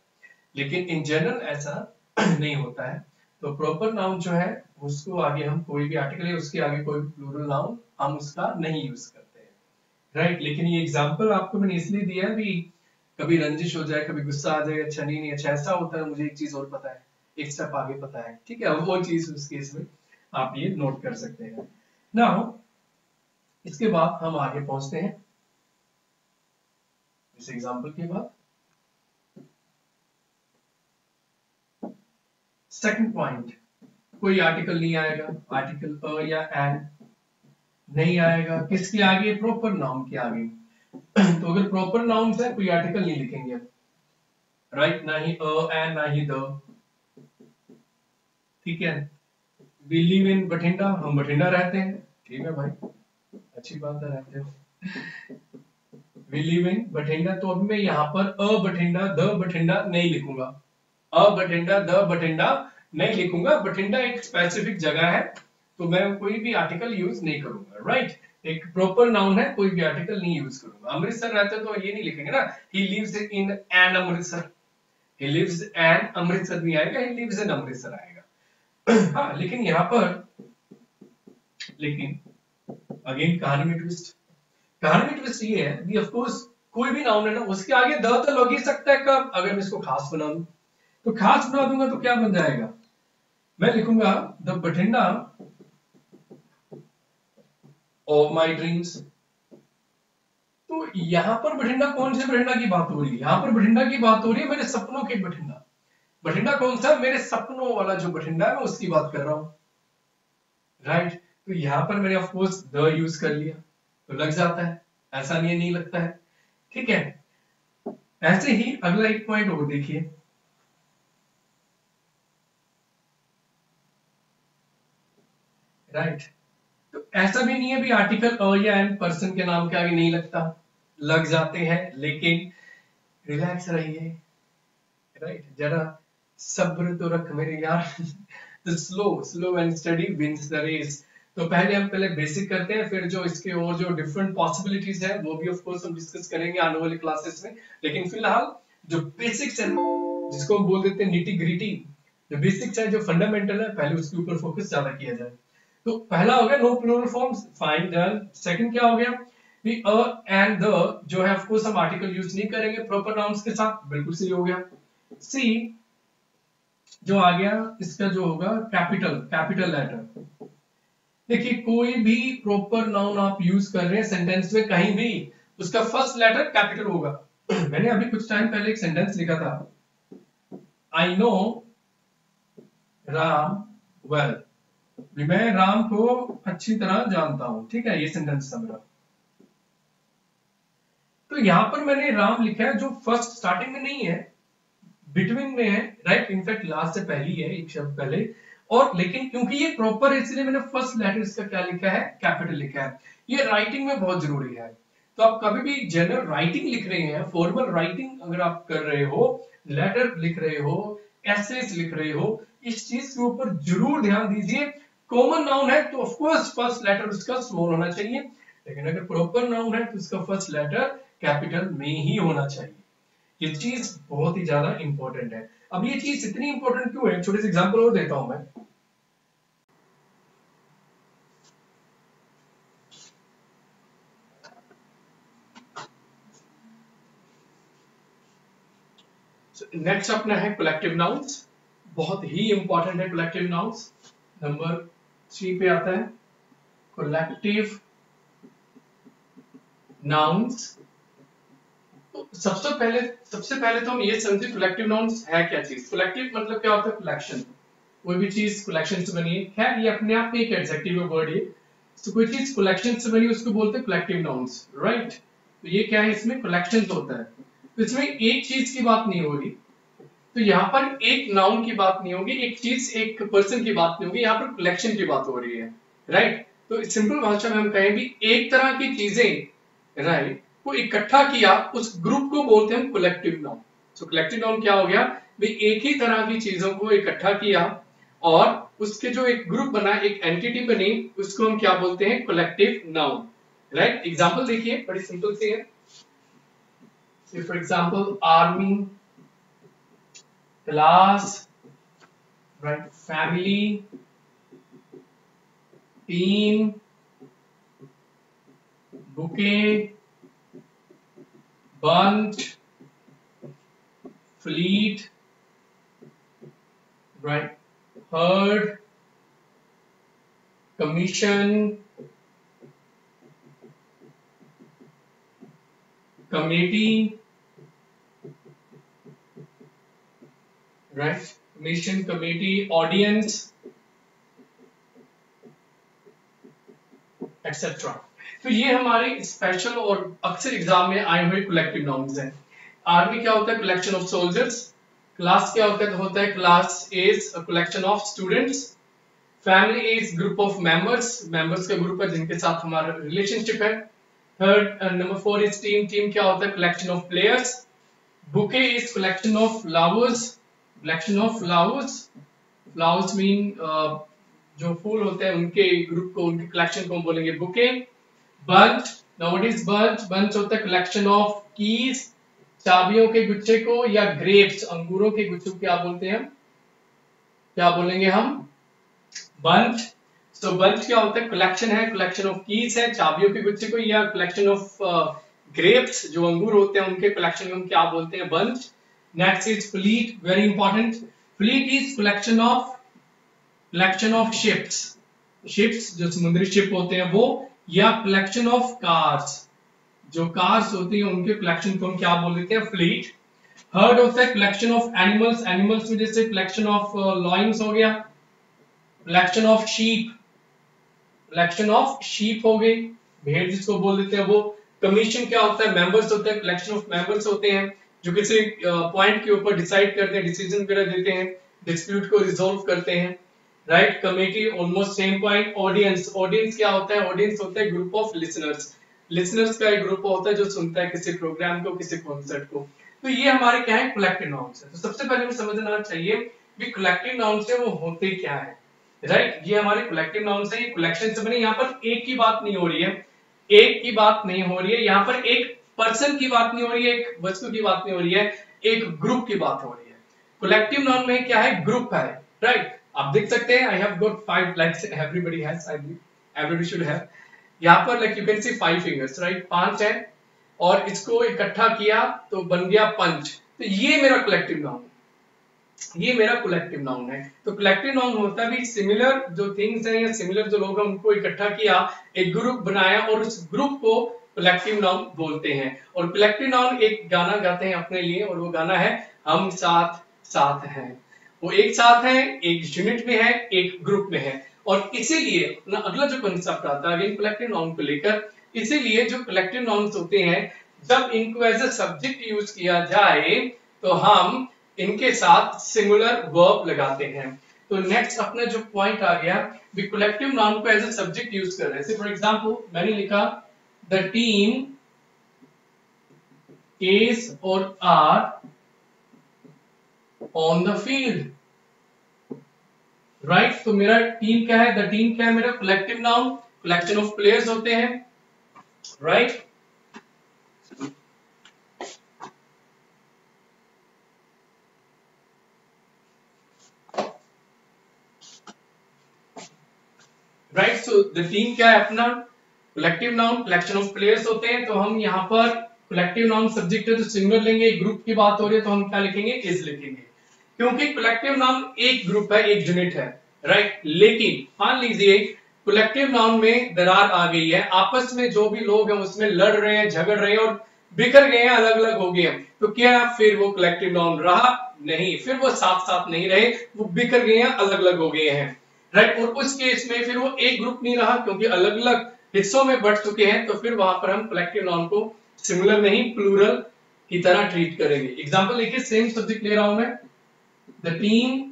Speaker 1: लेकिन इन जनरल ऐसा नहीं होता है। तो प्रॉपर नाउन जो है, उसको आगे हम कोई भी आर्टिकल है उसके आगे कोई भी प्लूरल नाउन हम उसका नहीं यूज़ करते हैं। Right right? लेकिन ये एग्जांपल आपको मैंने इसलिए दिया है भी, कभी रंजिश हो जाए, कभी गुस्सा आ जाए अच्छा नहीं अच्छा ऐसा होता है, मुझे एक चीज़ और पता है, एक स्टेप आगे पता है। ठीक है, वो चीज़ उस केस में आप ये नोट कर सकते हैं। नाउ इसके बाद हम आगे पहुँचते हैं। इस एग्जांपल के बाद। सेकंड पॉइंट कोई आर्टिकल नहीं आएगा। आर्टिकल अ या एन नहीं आएगा। किसके आगे? प्रॉपर नाउन के आगे। तो अगर प्रॉपर नाउन है, कोई आर्टिकल नहीं लिखेंगे। राइट ना ही अ एन ना ही द ठीक है? वी लिव इन बठिंडा हम बठिंडा रहते हैं। ठीक है भाई? अच्छी बात है रहते हो वी लिव इन बठिंडा तो अब मैं यहाँ पर अ बठिंडा द बठिंडा नहीं लिखूँगा. अ बठिंडा द बठिंडा नहीं लिखूँगा. बठिंडा एक स्पेसिफिक जगह है तो मैं कोई भी आर्टिकल यूज़ नहीं करूँगा राइट एक प्रॉपर नाउन है, कोई भी आर्टिकल नहीं यूज़ करूँगा. अमृतसर रहते तो ये नहीं लिखेंगे ना. He lives in an Amritsar he lives an Amritsar नहीं आएगा ही लिव्स इन अमृतसर आएगा. हाँ लेकिन यहाँ पर, लेकिन अगेन कहानी में ट्विस्ट कहानी में ट्विस्ट ये है कि ऑफ़ कोर्स कोई भी नाउन है ना, उसके आगे द तो लग ही सकता है कब? अगर मैं इसको खास बना दूँ। तो खास बना दूँगा तो क्या बन जाएगा? मैं लिखूँगा, the Bathinda of my dreams तो यहाँ पर बठिंडा कौन से बठिंडा की बात हो रही है? यहाँ पर बठिंडा की बात हो रही है मेरे सपनों के बठिंडा। बठिंडा कौन सा? मेरे सपनों वाला जो बठिंडा है, मैं उसकी बात कर रहा हूँ। Right right? तो यहाँ पर मैंने ऑफकोर्स द यूज़ कर लिया। तो लग जाता है, ऐसा नहीं नहीं लगता है। ठीक है? ऐसे ही अगला एक पॉइंट और देखिए। राइट. तो ऐसा भी नहीं है भी आर्टिकल अ या एन पर्सन के नाम के आगे नहीं लगता। लग जाते हैं, लेकिन रिलैक्स रहिए। राइट जरा सब्र तो रख मेरे यार। Slow slow and steady wins the race तो पहले हम पहले बेसिक करते हैं, फिर जो इसके और जो डिफरेंट पॉसिबिलिटीज है, वो भी ऑफ़ कोर्स हम डिस्कस करेंगे आने वाली क्लासेस में। लेकिन फ़िलहाल, जो बेसिक्स है, जिसको हम बोल देते हैं निटी ग्रिटी जो बेसिक्स है, जो फंडामेंटल है, पहले उसके ऊपर फोकस ज़्यादा किया जाए। तो पहला हो गया no plural forms fine done second क्या हो गया? भी अ एंड द जो है ऑफ़ कोर्स हम आर्टिकल यूज़ नहीं करेंगे प्रॉपर नाउन्स के साथ, बिल्कुल सही हो गया। सी जो आ गया, इसका जो होगा कैपिटल कैपिटल लेटर देखिए, कोई भी प्रॉपर नाउन आप यूज़ कर रहे हैं सेंटेंस में, कहीं भी, उसका फ़र्स्ट लेटर कैपिटल होगा। मैंने अभी कुछ टाइम पहले एक सेंटेंस लिखा था। आई नो राम वेल मैं राम को अच्छी तरह जानता हूँ। ठीक है, ये सेंटेंस था मेरा। तो यहाँ पर मैंने राम लिखा है, जो फ़र्स्ट स्टार्टिंग में नहीं है बिटवीन में है राइट इनफैक्ट लास्ट से पहली है, एक शब्द पहले। और लेकिन क्योंकि ये प्रॉपर है इसलिए मैंने फ़र्स्ट लेटर इसका क्या लिखा है? कैपिटल लिखा है। ये राइटिंग में बहुत ज़रूरी है। तो आप कभी भी जनरल राइटिंग लिख रहे हैं फॉर्मल राइटिंग अगर आप कर रहे हो लेटर लिख रहे हो एसेस लिख रहे हो, इस चीज़ के ऊपर ज़रूर ध्यान दीजिए। कॉमन नाउन है तो ऑफकोर्स फ़र्स्ट लेटर उसका स्मॉल होना चाहिए। लेकिन अगर प्रॉपर नाउन है तो उसका फ़र्स्ट लेटर कैपिटल में ही होना चाहिए। ये चीज़ बहुत ही ज़्यादा इंपॉर्टेंट है। अब ये चीज़ इतनी इंपॉर्टेंट क्यों है? छोटे से एग्ज़ाम्पल और देता हूँ मैं। नेक्स्ट so, अपना है कलेक्टिव नाउन्स बहुत ही इंपॉर्टेंट है कलेक्टिव नाउन्स नंबर थ्री पे आता है। कलेक्टिव नाउन्स तो सबसे पहले सबसे पहले तो हम ये समझे कलेक्टिव नाउन्स है क्या चीज़? कलेक्टिव मतलब क्या होता है? कलेक्शन कोई भी चीज़ कलेक्शन से बनी है। ये अपने आप में एक एडजेक्टिव वर्ड है तो कोई चीज़ कलेक्शन से बनी उसको बोलते हैं कलेक्टिव नाउन्स राइट तो ये क्या है इसमें? कलेक्शन होता है। तो इसमें एक चीज़ की बात नहीं हो रही तो यहाँ पर एक नाउन की बात नहीं होगी, एक चीज़, एक पर्सन की बात नहीं होगी, यहाँ पर कलेक्शन की बात हो रही है राइट तो सिंपल भाषा में हम कहें भी एक तरह की चीज़ें राइट को इकट्ठा किया, उस ग्रुप को बोलते हैं collective noun so collective noun क्या हो गया? भाई, एक ही तरह की चीज़ों को इकट्ठा किया और उसके जो एक ग्रुप बना, एक एंटिटी बनी, उसको हम क्या बोलते हैं? कलेक्टिव नाउन राइट एग्जांपल देखिए, बड़ी सिंपल सी है। For example army class right family team bouquet bunch, fleet, right? Herd, commission, committee, right? Commission, committee, audience, etc. तो ये हमारे स्पेशल और अक्सर एग्ज़ाम में आए हुए कलेक्टिव नाउन्स हैं। आर्मी क्या होता है? कलेक्शन ऑफ़ सोल्जर्स क्लास क्या होता है? होता है class is collection of students family is group of members members का ग्रुप है जिनके साथ हमारा रिलेशनशिप है। Third number four is team team क्या होता है? Collection of players bouquet is collection of flowers collection of flowers flowers mean जो फूल होते हैं उनके ग्रुप को, उनके कलेक्शन को हम बोलेंगे bouquet bunch now what is bunch bunch होता है कलेक्शन ऑफ़ कीज चाबियों के गुच्छे को या ग्रेप्स अंगूरों के गुच्छे क्या बोलते हैं क्या बोलेंगे हम? बंच तो बंच क्या होता है? कलेक्शन है कलेक्शन ऑफ़ कीज है, चाबियों के गुच्छे को या कलेक्शन ऑफ़ ग्रेप्स जो अंगूर होते हैं, उनके कलेक्शन को हम क्या बोलते हैं? Bunch next is fleet very important fleet is collection of collection of ships ships जो समुद्री शिप होते हैं, वो या कलेक्शन ऑफ़ कार्स जो कार्स होती हैं उनके कलेक्शन को हम क्या बोल देते हैं? फ्लीट हर्ड होता है कलेक्शन ऑफ़ एनिमल्स एनिमल्स में जैसे कलेक्शन ऑफ़ लॉइंस हो गया collection of sheep collection of sheep हो गई। भेड़ जिसको बोल देते हैं वो कमीशन क्या होता है? मेंबर्स होते हैं कलेक्शन ऑफ़ मेंबर्स होते हैं जो किसी पॉइंट uh, के ऊपर डिसाइड करते हैं डिसीज़न वगैरह देते हैं डिस्प्यूट को रिजोल्व करते हैं। Right committee almost same point audience audience क्या होता है? ऑडियंस होता है ग्रुप ऑफ़ लिसनर्स लिसनर्स का एक ग्रुप होता है जो सुनता है किसी प्रोग्राम को, किसी कॉन्सर्ट को. तो ये हमारे क्या है? कलेक्टिव नाउन्स है. तो सबसे पहले हमें समझना चाहिए कि कलेक्टिव नाउन्स है, वो होते क्या है? राइट ये हमारे कलेक्टिव नाउन्स है. ये कलेक्शन से बने, यहाँ पर एक की बात नहीं हो रही है. एक की बात नहीं हो रही है. यहाँ पर एक पर्सन की बात नहीं हो रही है, एक वस्तु की बात नहीं हो रही है, एक ग्रुप की बात हो रही है. कलेक्टिव नाउन में क्या है? ग्रुप है. राइट आप देख सकते हैं I have got five like everybody has I everybody should have यहाँ पर like you can see five fingers right पाँच है, और इसको इकट्ठा किया तो बन गया पंच। तो ये मेरा कलेक्टिव नाउन ये मेरा कलेक्टिव नाउन है। तो कलेक्टिव नाउन होता भी सिमिलर जो थिंग्स हैं, या सिमिलर जो लोग हैं, उनको इकट्ठा किया, एक ग्रुप बनाया, और उस ग्रुप को कलेक्टिव नाउन बोलते हैं। और कलेक्टिव नाउन एक गाना गाते हैं अपने लिए, और वो गाना है, हम साथ साथ हैं। वो एक साथ है, एक यूनिट में है, एक ग्रुप में है। और इसीलिए अगला जो कंसेप्ट आता है कलेक्टिव नाउन को लेकर, इसीलिए जो कलेक्टिव नाउन्स होते हैं, जब इनको एज ए सब्जेक्ट यूज़ किया जाए तो हम इनके साथ सिंगुलर वर्ब लगाते हैं। तो नेक्स्ट अपना जो पॉइंट आ गया वी कलेक्टिव नाउन को एज ए सब्जेक्ट यूज़ कर रहे हैं। फॉर एग्जांपल मैंने लिखा द टीम is और are on the field. Right right? तो मेरा टीम क्या है? द टीम क्या है मेरा? Collective noun collection of players होते हैं। Right right? Right so the team क्या है अपना? Collective noun collection of players होते हैं। तो हम यहाँ पर कलेक्टिव नाउन सब्जेक्ट है तो सिंगुलर लेंगे ग्रुप की बात हो रही है तो हम क्या लिखेंगे? इज़ लिखेंगे। क्योंकि कलेक्टिव नाउन एक ग्रुप है, एक यूनिट है राइट लेकिन, मान लीजिए कलेक्टिव नाउन में दरार आ गई है, आपस में जो भी लोग हैं, उसमें लड़ रहे हैं, झगड़ रहे हैं और बिखर गए हैं अलग अलग हो गए हैं तो क्या फिर वो कलेक्टिव नाउन रहा? नहीं, फिर वो साथ साथ नहीं रहे, वो बिखर गए हैं अलग अलग हो गए हैं राइट और उस केस में फिर वो एक ग्रुप नहीं रहा, क्योंकि अलग अलग हिस्सों में बढ़ चुके हैं तो फिर वहाँ पर हम कलेक्टिव नाउन को सिमिलर नहीं प्लूरल की तरह ट्रीट करेंगे। एग्ज़ाम्पल देखिए सेम सब्जेक्ट ले रहा हूँ मैं। द टीम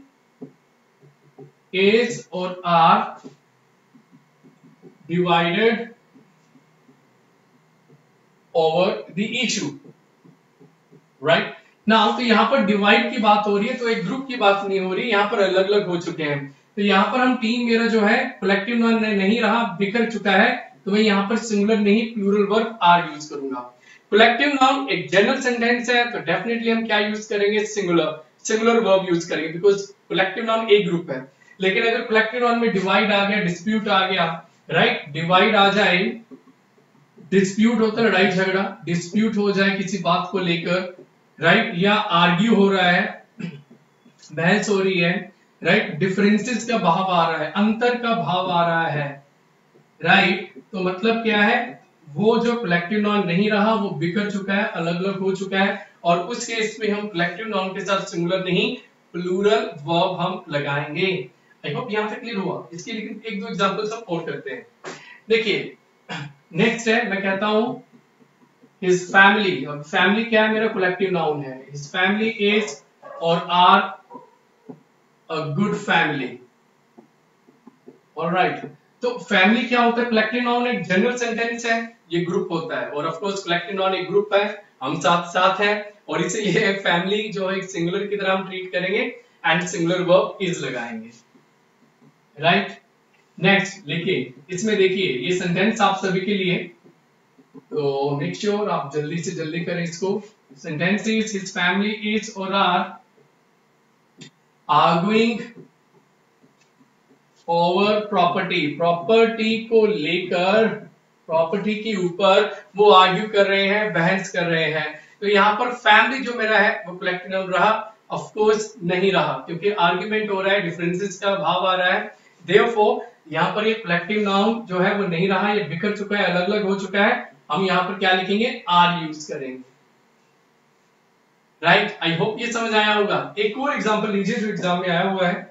Speaker 1: इज़ और are divided over the issue right ना तो यहाँ पर डिवाइड की बात हो रही है तो एक ग्रुप की बात नहीं हो रही, यहाँ पर अलग अलग हो चुके हैं। तो यहाँ पर हम टीम मेरा जो है कलेक्टिव नाउन नहीं रहा, बिखर चुका है तो मैं यहाँ पर सिंगुलर नहीं प्लूरल वर्ब आर यूज़ करूँगा। कलेक्टिव नाउन एक जनरल सेंटेंस है तो डेफिनेटली हम क्या यूज़ करेंगे? सिंगुलर सिंगुलर वर्ब यूज़ करेंगे बिकॉज़ कलेक्टिव नाउन एक ग्रुप है। लेकिन अगर कलेक्टिव नाउन में डिवाइड आ गया डिस्प्यूट आ गया राइट डिवाइड आ जाए डिस्प्यूट होता है लड़ाई झगड़ा डिस्प्यूट हो जाए किसी बात को लेकर राइट या आर्ग्यू हो रहा है, बहस हो रही है राइट डिफरेंसेस का भाव आ रहा है, अंतर का भाव आ रहा है राइट तो मतलब क्या है? वो जो कलेक्टिव नॉन नहीं रहा, वो बिखर चुका है अलग अलग हो चुका है और उस केस में हम कलेक्टिव नॉन के साथ सिंगुलर नहीं प्लूरल वर्ब हम लगाएँगे। आई होप यहाँ तक क्लियर हुआ। इसके लेकिन एक दो एग्जांपल सब और करते हैं। देखिए नेक्स्ट है, मैं कहता हूँ हिज फैमिली अब फैमिली क्या है? मेरा कलेक्टिव नाउन है। हिज फैमिली इज़ और are a good family alright तो फैमिली क्या होता है? कलेक्टिव नाउन एक जनरल सेंटेंस है, ये ग्रुप होता है। और ऑफ़ कोर्स कलेक्टिव नाउन एक ग्रुप है, हम साथ साथ हैं, और इसे ये फैमिली जो एक सिंगुलर की तरह हम ट्रीट करेंगे एंड सिंगुलर वर्ब इज़ लगाएँगे। राइट नेक्स्ट लिखिए इसमें देखिए, ये सेंटेंस आप सभी के लिए तो मेक श्योर sure आप जल्दी से जल्दी करें इसको। Sentence is his family is और are arguing over property property को लेकर प्रॉपर्टी के ऊपर वो आर्ग्यू कर रहे हैं, बहस कर रहे हैं। तो यहाँ पर फैमिली जो मेरा है, वो नाउन रहा। ऑफ़ कोर्स नहीं रहा, क्योंकि आर्ग्यूमेंट हो रहा है डिफरेंसेस का भाव आ रहा है। देयरफॉर यहाँ पर ये कलेक्टिव नाउन जो है, वो नहीं रहा, ये बिखर चुका है अलग अलग हो चुका है। हम यहाँ पर क्या लिखेंगे? आर यूज़ करेंगे। राइट आई होप ये समझ आया होगा। एक और एग्ज़ाम्पल लीजिए, जो एग्ज़ाम में आया हुआ है।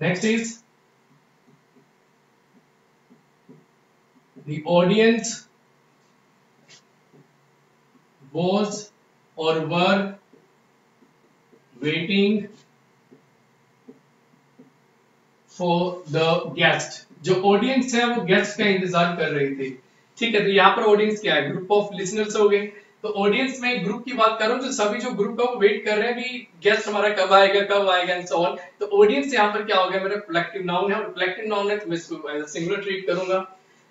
Speaker 1: Next is the audience was or were waiting for the guest. जो ऑडियंस है, वो गेस्ट का इंतज़ार कर रही थी। ठीक है तो यहाँ पर ऑडियंस क्या है? ग्रुप ऑफ़ लिसनर्स हो गए। तो ऑडियंस में ग्रुप की बात कर रहा हूँ तो सभी जो ग्रुप है वो वेट कर रहे हैं कि गेस्ट हमारा कब आएगा कब आएगा एंड सो ऑन तो ऑडियंस यहाँ पर क्या हो गया, मेरा कलेक्टिव नाउन है और कलेक्टिव नाउन है तो मैं इसको सिंगुलर ट्रीट करूँगा।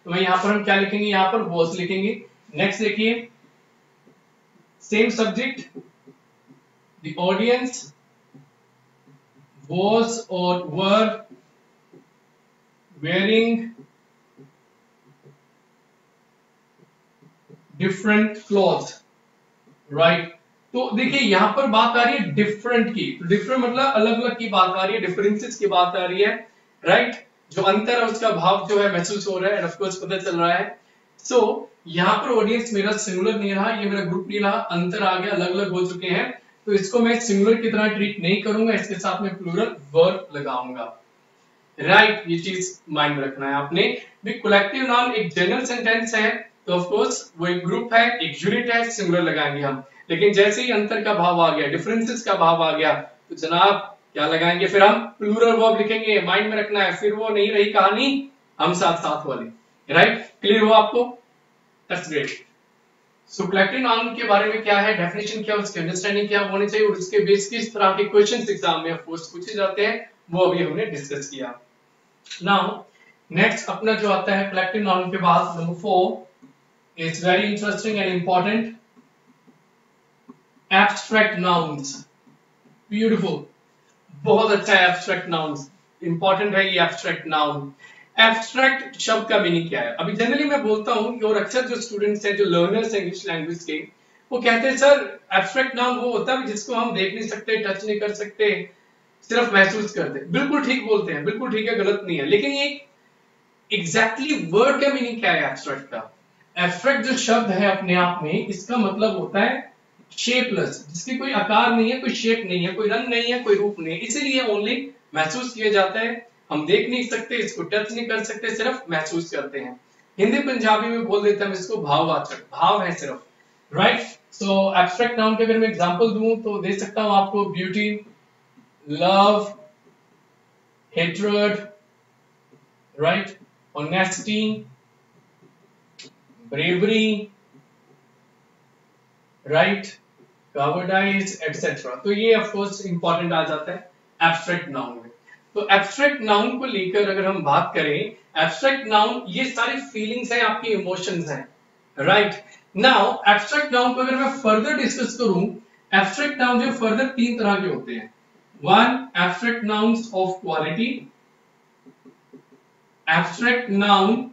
Speaker 1: तो मैं यहाँ पर हम क्या लिखेंगे? यहाँ पर वॉज़ लिखेंगे। नेक्स्ट देखिए। Same subject the audience was or were wearing different clothes right तो देखिए यहाँ पर बात आ रही है डिफरेंट की। तो डिफरेंट मतलब अलग अलग की बात आ रही है डिफरेंसेस की बात आ रही है राइट right? जो अंतर है उसका भाव जो है महसूस हो रहा है ऑफ़ कोर्स पता चल रहा है। सो so, यहाँ पर ऑडियंस मेरा सिंगुलर नहीं रहा ये मेरा ग्रुप नहीं रहा अंतर आ गया अलग अलग हो चुके हैं। तो इसको मैं सिंगुलर की तरह ट्रीट नहीं करूँगा इसके साथ में प्लूरल वर्ब लगाऊँगा। राइट right, ये चीज़ माइंड रखना है आपने। कलेक्टिव एक जनरल सेंटेंस है। तो ऑफ़ कोर्स वो एक ग्रुप है, एक यूनिट है सिंगुलर लगाएँगे हम। लेकिन जैसे ही अंतर का भाव आ गया डिफरेंसेस का भाव आ गया तो जनाब, क्या लगाएँगे? फिर हम प्लूरल वर्ब लिखेंगे। माइंड में रखना है। फिर वो नहीं रही कहानी, हम साथ साथ वाली। राइट क्लियर हुआ आपको? That's great so collective noun के बारे में क्या है? डेफिनेशन क्या उसकी अंडरस्टैंडिंग क्या होनी चाहिए? और उसके बेस किस तरह के क्वेश्चंस एग्ज़ाम में ऑफ़ पूछे जाते हैं, वो अभी हमने डिस्कस किया। नाउ नेक्स्ट अपना जो आता है कलेक्टिव नाउन के बाद number four is very interesting and important abstract nouns beautiful बहुत अच्छा है एब्स्ट्रैक्ट नाउन्स इंपॉर्टेंट है ये एब्स्ट्रैक्ट नाउन एब्स्ट्रैक्ट शब्द का मीनिंग क्या है? अभी जनरली मैं बोलता हूँ और अक्सर जो स्टूडेंट्स हैं, जो लर्नर्स हैं इंग्लिश लैंग्वेज के, वो कहते हैं सर एब्स्ट्रैक्ट नाउन वो होता है जिसको हम देख नहीं सकते टच नहीं कर सकते, सिर्फ़ महसूस करते बिल्कुल ठीक बोलते हैं, बिल्कुल ठीक है, गलत नहीं है। लेकिन ये एग्जैक्टली वर्ड का मीनिंग क्या है एब्स्ट्रैक्ट का? एब्स्ट्रैक्ट जो शब्द है अपने आप में, इसका मतलब होता है शेपलेस जिसकी कोई आकार नहीं है, कोई शेप नहीं है, कोई रंग नहीं है, कोई रूप नहीं है। इसीलिए ओनली महसूस किया जाता है। हम देख नहीं सकते, इसको टच नहीं कर सकते, सिर्फ़ महसूस करते हैं। हिंदी पंजाबी में बोल देते हैं इसको भाववाचक। भाव है सिर्फ़। राइट सो एब्स्ट्रैक्ट नाउन के अगर मैं एग्जांपल दूँ तो दे सकता हूँ आपको beauty love hatred right honesty bravery right cowardice etcetera तो ये ऑफ़ इंपॉर्टेंट आ जाता है एब्स्ट्रैक्ट नाउन में। तो एब्स्ट्रैक्ट नाउन को लेकर अगर हम बात करें एब्स्ट्रैक्ट नाउन ये सारी फीलिंग्स हैं, आपकी इमोशंस हैं राइट नाउ एब्स्ट्रैक्ट नाउन को अगर मैं फर्दर डिस्कस करूँ एब्स्ट्रैक्ट नाउन जो फर्दर तीन तरह के होते हैं। One abstract nouns of quality abstract noun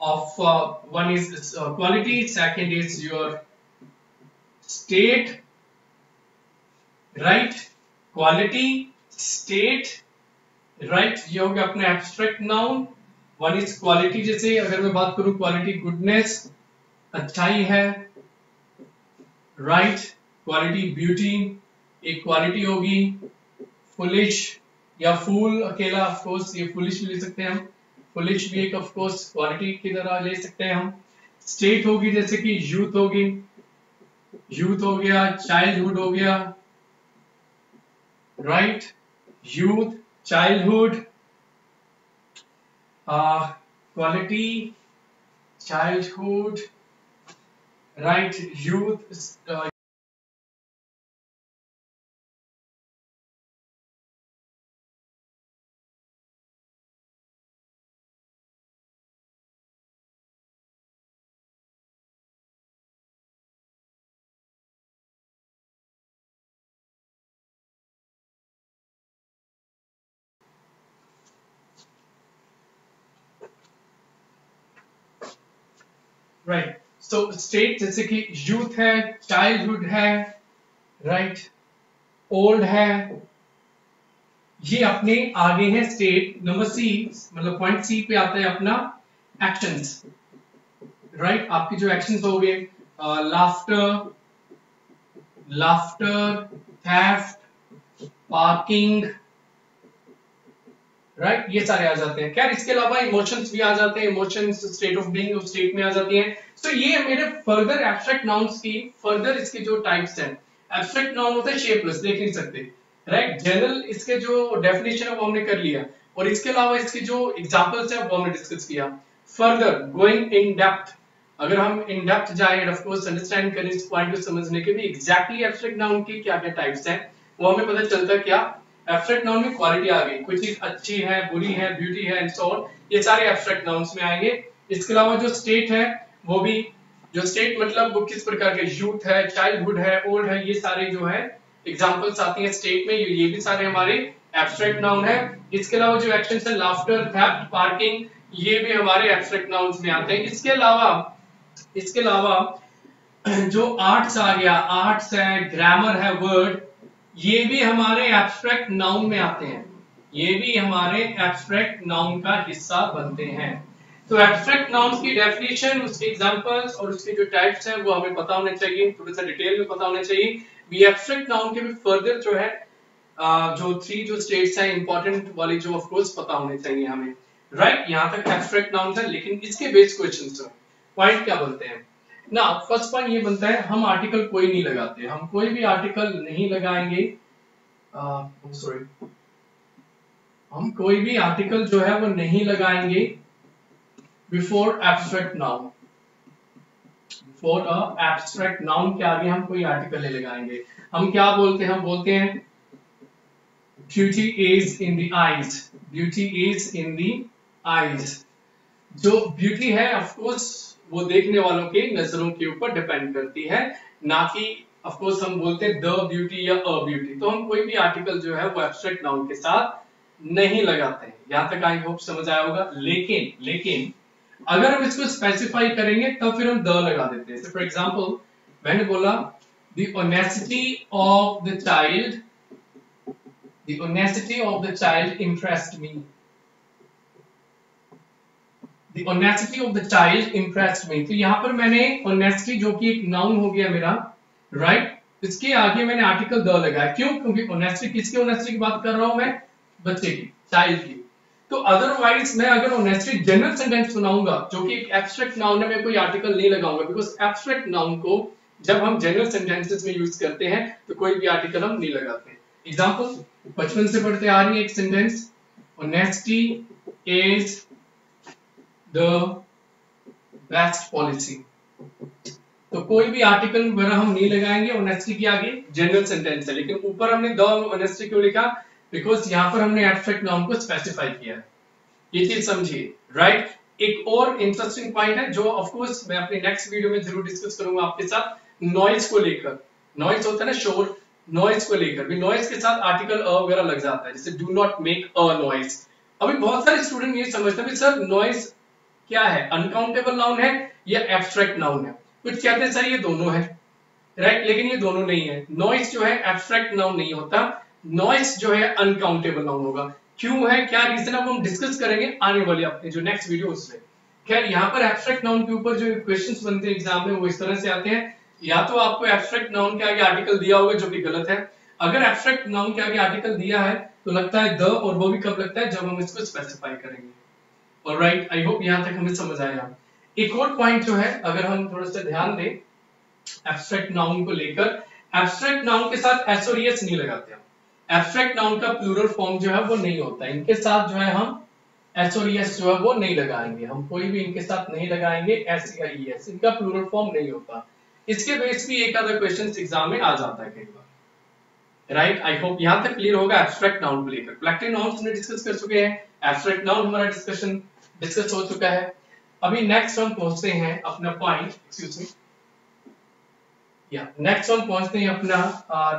Speaker 1: of uh, one is uh, quality second is your state right quality state right ये हो गया अपना abstract noun one is quality जैसे अगर मैं बात करूँ क्वालिटी गुडनेस अच्छाई है राइट क्वालिटी ब्यूटी एक क्वालिटी होगी फुलिश या फूल अकेला ऑफ़ कोर्स ये फुलिश भी ले सकते हैं हम। फुलिश भी एक ऑफ़ कोर्स क्वालिटी की तरह ले सकते हैं हम। स्टेट होगी जैसे कि यूथ होगी। यूथ हो गया चाइल्डहुड हो गया। Right youth childhood quality childhood right childhood, right, youth, uh, right so state जैसे कि यूथ है चाइल्डहुड है राइट? ओल्ड है ये अपने आगे है स्टेट नंबर सी मतलब पॉइंट सी पे आता है अपना एक्शंस राइट right? आपके जो एक्शंस हो गए laughter laughter theft parking right? ये सारे आ जाते हैं। खैर इसके अलावा इमोशंस भी आ जाते हैं। इमोशंस स्टेट ऑफ़ बीइंग उस स्टेट में आ जाती हैं। सो so, ये मेरे फर्दर एब्स्ट्रैक्ट नाउन्स की फर्दर इसके जो टाइप्स हैं। एब्स्ट्रैक्ट नाउन होता है शेपलेस देख नहीं सकते। Right right? जनरल इसके जो डेफिनेशन है वो हमने कर लिया। और इसके अलावा इसके जो एग्जांपल्स है वो हमने डिस्कस किया। फर्दर गोइंग इन डेप्थ अगर हम इन डेप्थ जाएँ ऑफ़ कोर्स अंडरस्टैंड करें इस पॉइंट को समझने के भी एग्जैक्टली एब्स्ट्रैक्ट नाउन के क्या क्या टाइप्स हैं वो हमें पता चलता क्या? एब्स्ट्रैक्ट नाउन में क्वालिटी आ गई। कोई चीज़ अच्छी है, बुरी है ब्यूटी है एंड सो ऑन ये सारे एब्स्ट्रैक्ट नाउन्स में आएँगे। इसके अलावा जो स्टेट है, वो भी, जो स्टेट मतलब वो किस प्रकार के यूथ है चाइल्डहुड है ओल्ड है, ये सारे जो है एग्जांपल्स आती हैं स्टेट में, ये भी सारे हमारे एब्स्ट्रैक्ट नाउन है। इसके अलावा जो एक्शन है लाफ्टर थेफ्ट पार्किंग ये भी हमारे एब्स्ट्रैक्ट नाउन्स में आते हैं। इसके अलावा इसके अलावा, जो आर्ट्स आ गया आर्ट्स है ग्रामर है वर्ड ये भी हमारे एब्स्ट्रैक्ट नाउन में आते हैं। ये भी हमारे एब्स्ट्रैक्ट नाउन का हिस्सा बनते हैं। तो एब्स्ट्रैक्ट नाउन की डेफिनेशन उसके एग्जांपल्स और उसके जो टाइप्स हैं, वो हमें पता होने चाहिए, थोड़ा सा डिटेल में पता होने चाहिए। भी एब्स्ट्रैक्ट नाउन के भी फर्दर जो है जो थ्री जो स्टेट्स हैं इंपॉर्टेंट वाले जो ऑफ़ कोर्स पता होने चाहिए हमें। Right right? यहाँ तक एब्स्ट्रैक्ट नाउन है, लेकिन इसके बेस क्वेश्चन पॉइंट क्या बोलते हैं? ना फ़र्स्ट पॉइंट ये बनता है हम आर्टिकल कोई नहीं लगाते हम कोई भी आर्टिकल नहीं लगाएँगे। सॉरी uh, हम कोई भी आर्टिकल जो है वो नहीं लगाएँगे
Speaker 2: before abstract noun before abstract noun के आगे हम कोई आर्टिकल नहीं लगाएँगे। हम क्या बोलते हैं? हम बोलते हैं beauty is in the eyes beauty is in the eyes जो ब्यूटी है ऑफ़ कोर्स वो देखने वालों के नज़रों के ऊपर डिपेंड करती है, ना कि ऑफ़ कोर्स हम बोलते हैं द ब्यूटी या अ ब्यूटी तो हम कोई भी आर्टिकल जो है वो एब्स्ट्रैक्ट नाउन के साथ नहीं लगाते हैं। यहाँ तक आई होप समझ आया होगा। लेकिन लेकिन, अगर हम इसको स्पेसिफाई करेंगे, तब फिर हम द लगा देते हैं। फॉर एग्ज़ाम्पल मैंने बोला the honesty of the child the honesty of the child interest me the honesty of the child impressed me तो यहाँ पर मैंने ऑनेस्टी जो कि एक नाउन हो गया मेरा राइट right? इसके आगे मैंने आर्टिकल द लगाया। क्यों? क्योंकि ऑनेस्टी किसकी ऑनेस्टी की बात कर रहा हूँ मैं? बच्चे की चाइल्ड की। तो अदरवाइज़ मैं अगर ऑनेस्टली जनरल सेंटेंस बनाऊँगा जो कि एक एब्स्ट्रैक्ट नाउन है, मैं कोई आर्टिकल नहीं लगाऊँगा बिकॉज़ एब्स्ट्रैक्ट नाउन को जब हम जनरल सेंटेंसेस में यूज़ करते हैं तो कोई भी आर्टिकल हम नहीं लगाते। एग्जांपल बचपन से पढ़ते आ रही है एक sentence honesty is the best policy तो कोई भी आर्टिकल वगैरह हम नहीं लगाएँगे ऑनेस्टी के आगे जनरल सेंटेंस है। लेकिन ऊपर हमने द क्यों लिखा? बिकॉज़ यहाँ पर हमने एब्स्ट्रैक्ट नाउन को स्पेसिफाई किया है। ये चीज़ समझिए राइट एक और इंटरेस्टिंग पॉइंट है जो ऑफ़ कोर्स मैं अपने नेक्स्ट वीडियो में ज़रूर डिस्कस करूँगा आपके साथ। नॉइज़ को लेकर। नॉइज़ होता है ना शोर। नॉइज़ को लेकर। भी नॉइज़ के साथ आर्टिकल अ वगैरह लग जाता है। जैसे do not make a noise अभी बहुत सारे स्टूडेंट ये समझते हैं सर नॉइज़ क्या है? अनकाउंटेबल नाउन है या एब्स्ट्रैक्ट नाउन है? कुछ कहते हैं, सर, ये दोनों है। राइट लेकिन ये दोनों नहीं है। नॉइज़ जो है एब्स्ट्रैक्ट नाउन नहीं होता। नॉइस जो है अनकाउंटेबल नाउन होगा। क्यों है? क्या रीजन अब हम डिस्कस करेंगे आने वाले अपने जो नेक्स्ट वीडियो उसमें खैर, यहाँ पर एब्स्ट्रैक्ट नाउन के ऊपर जो क्वेश्चंस बनते हैं एग्ज़ाम में, वो इस तरह से आते हैं। या तो आपको एब्स्ट्रैक्ट नाउन के आगे आर्टिकल दिया होगा, जो कि गलत है। अगर एब्स्ट्रैक्ट नाउन के आगे आर्टिकल दिया है तो लगता है द, और वो भी कब लगता है? जब हम इसको स्पेसिफाई करेंगे। राइट आई होप यहाँ तक हमें समझ आया। एक और पॉइंट जो है, अगर हम थोड़ा सा ध्यान दें एब्स्ट्रैक्ट नाउन को लेकर एब्स्ट्रैक्ट नाउन के साथ एसओरियस नहीं लगाते हम। एब्स्ट्रैक्ट नाउन का प्लूरल फॉर्म जो है, वो नहीं होता। इनके साथ जो है हम एस और एस जो है, वो नहीं लगाएँगे। हम कोई भी इनके साथ नहीं लगाएँगे एस या ई एस इनका प्लूरल फॉर्म नहीं होता। इसके बेस भी एक आधा क्वेश्चन एग्ज़ाम में आ जाता है कई बार। राइट आई होप यहाँ तक क्लियर होगा. एब्स्ट्रैक्ट नाउन को लेकर कलेक्टिव नाउन हमने डिस्कस कर चुके हैं. एब्स्ट्रैक्ट नाउन हमारा डिस्कशन डिस्कस हो चुका है. अभी नेक्स्ट हम पहुँचते हैं अपना पॉइंट एक्सक्यूज मी या नेक्स्ट हम पहुँचते हैं अपना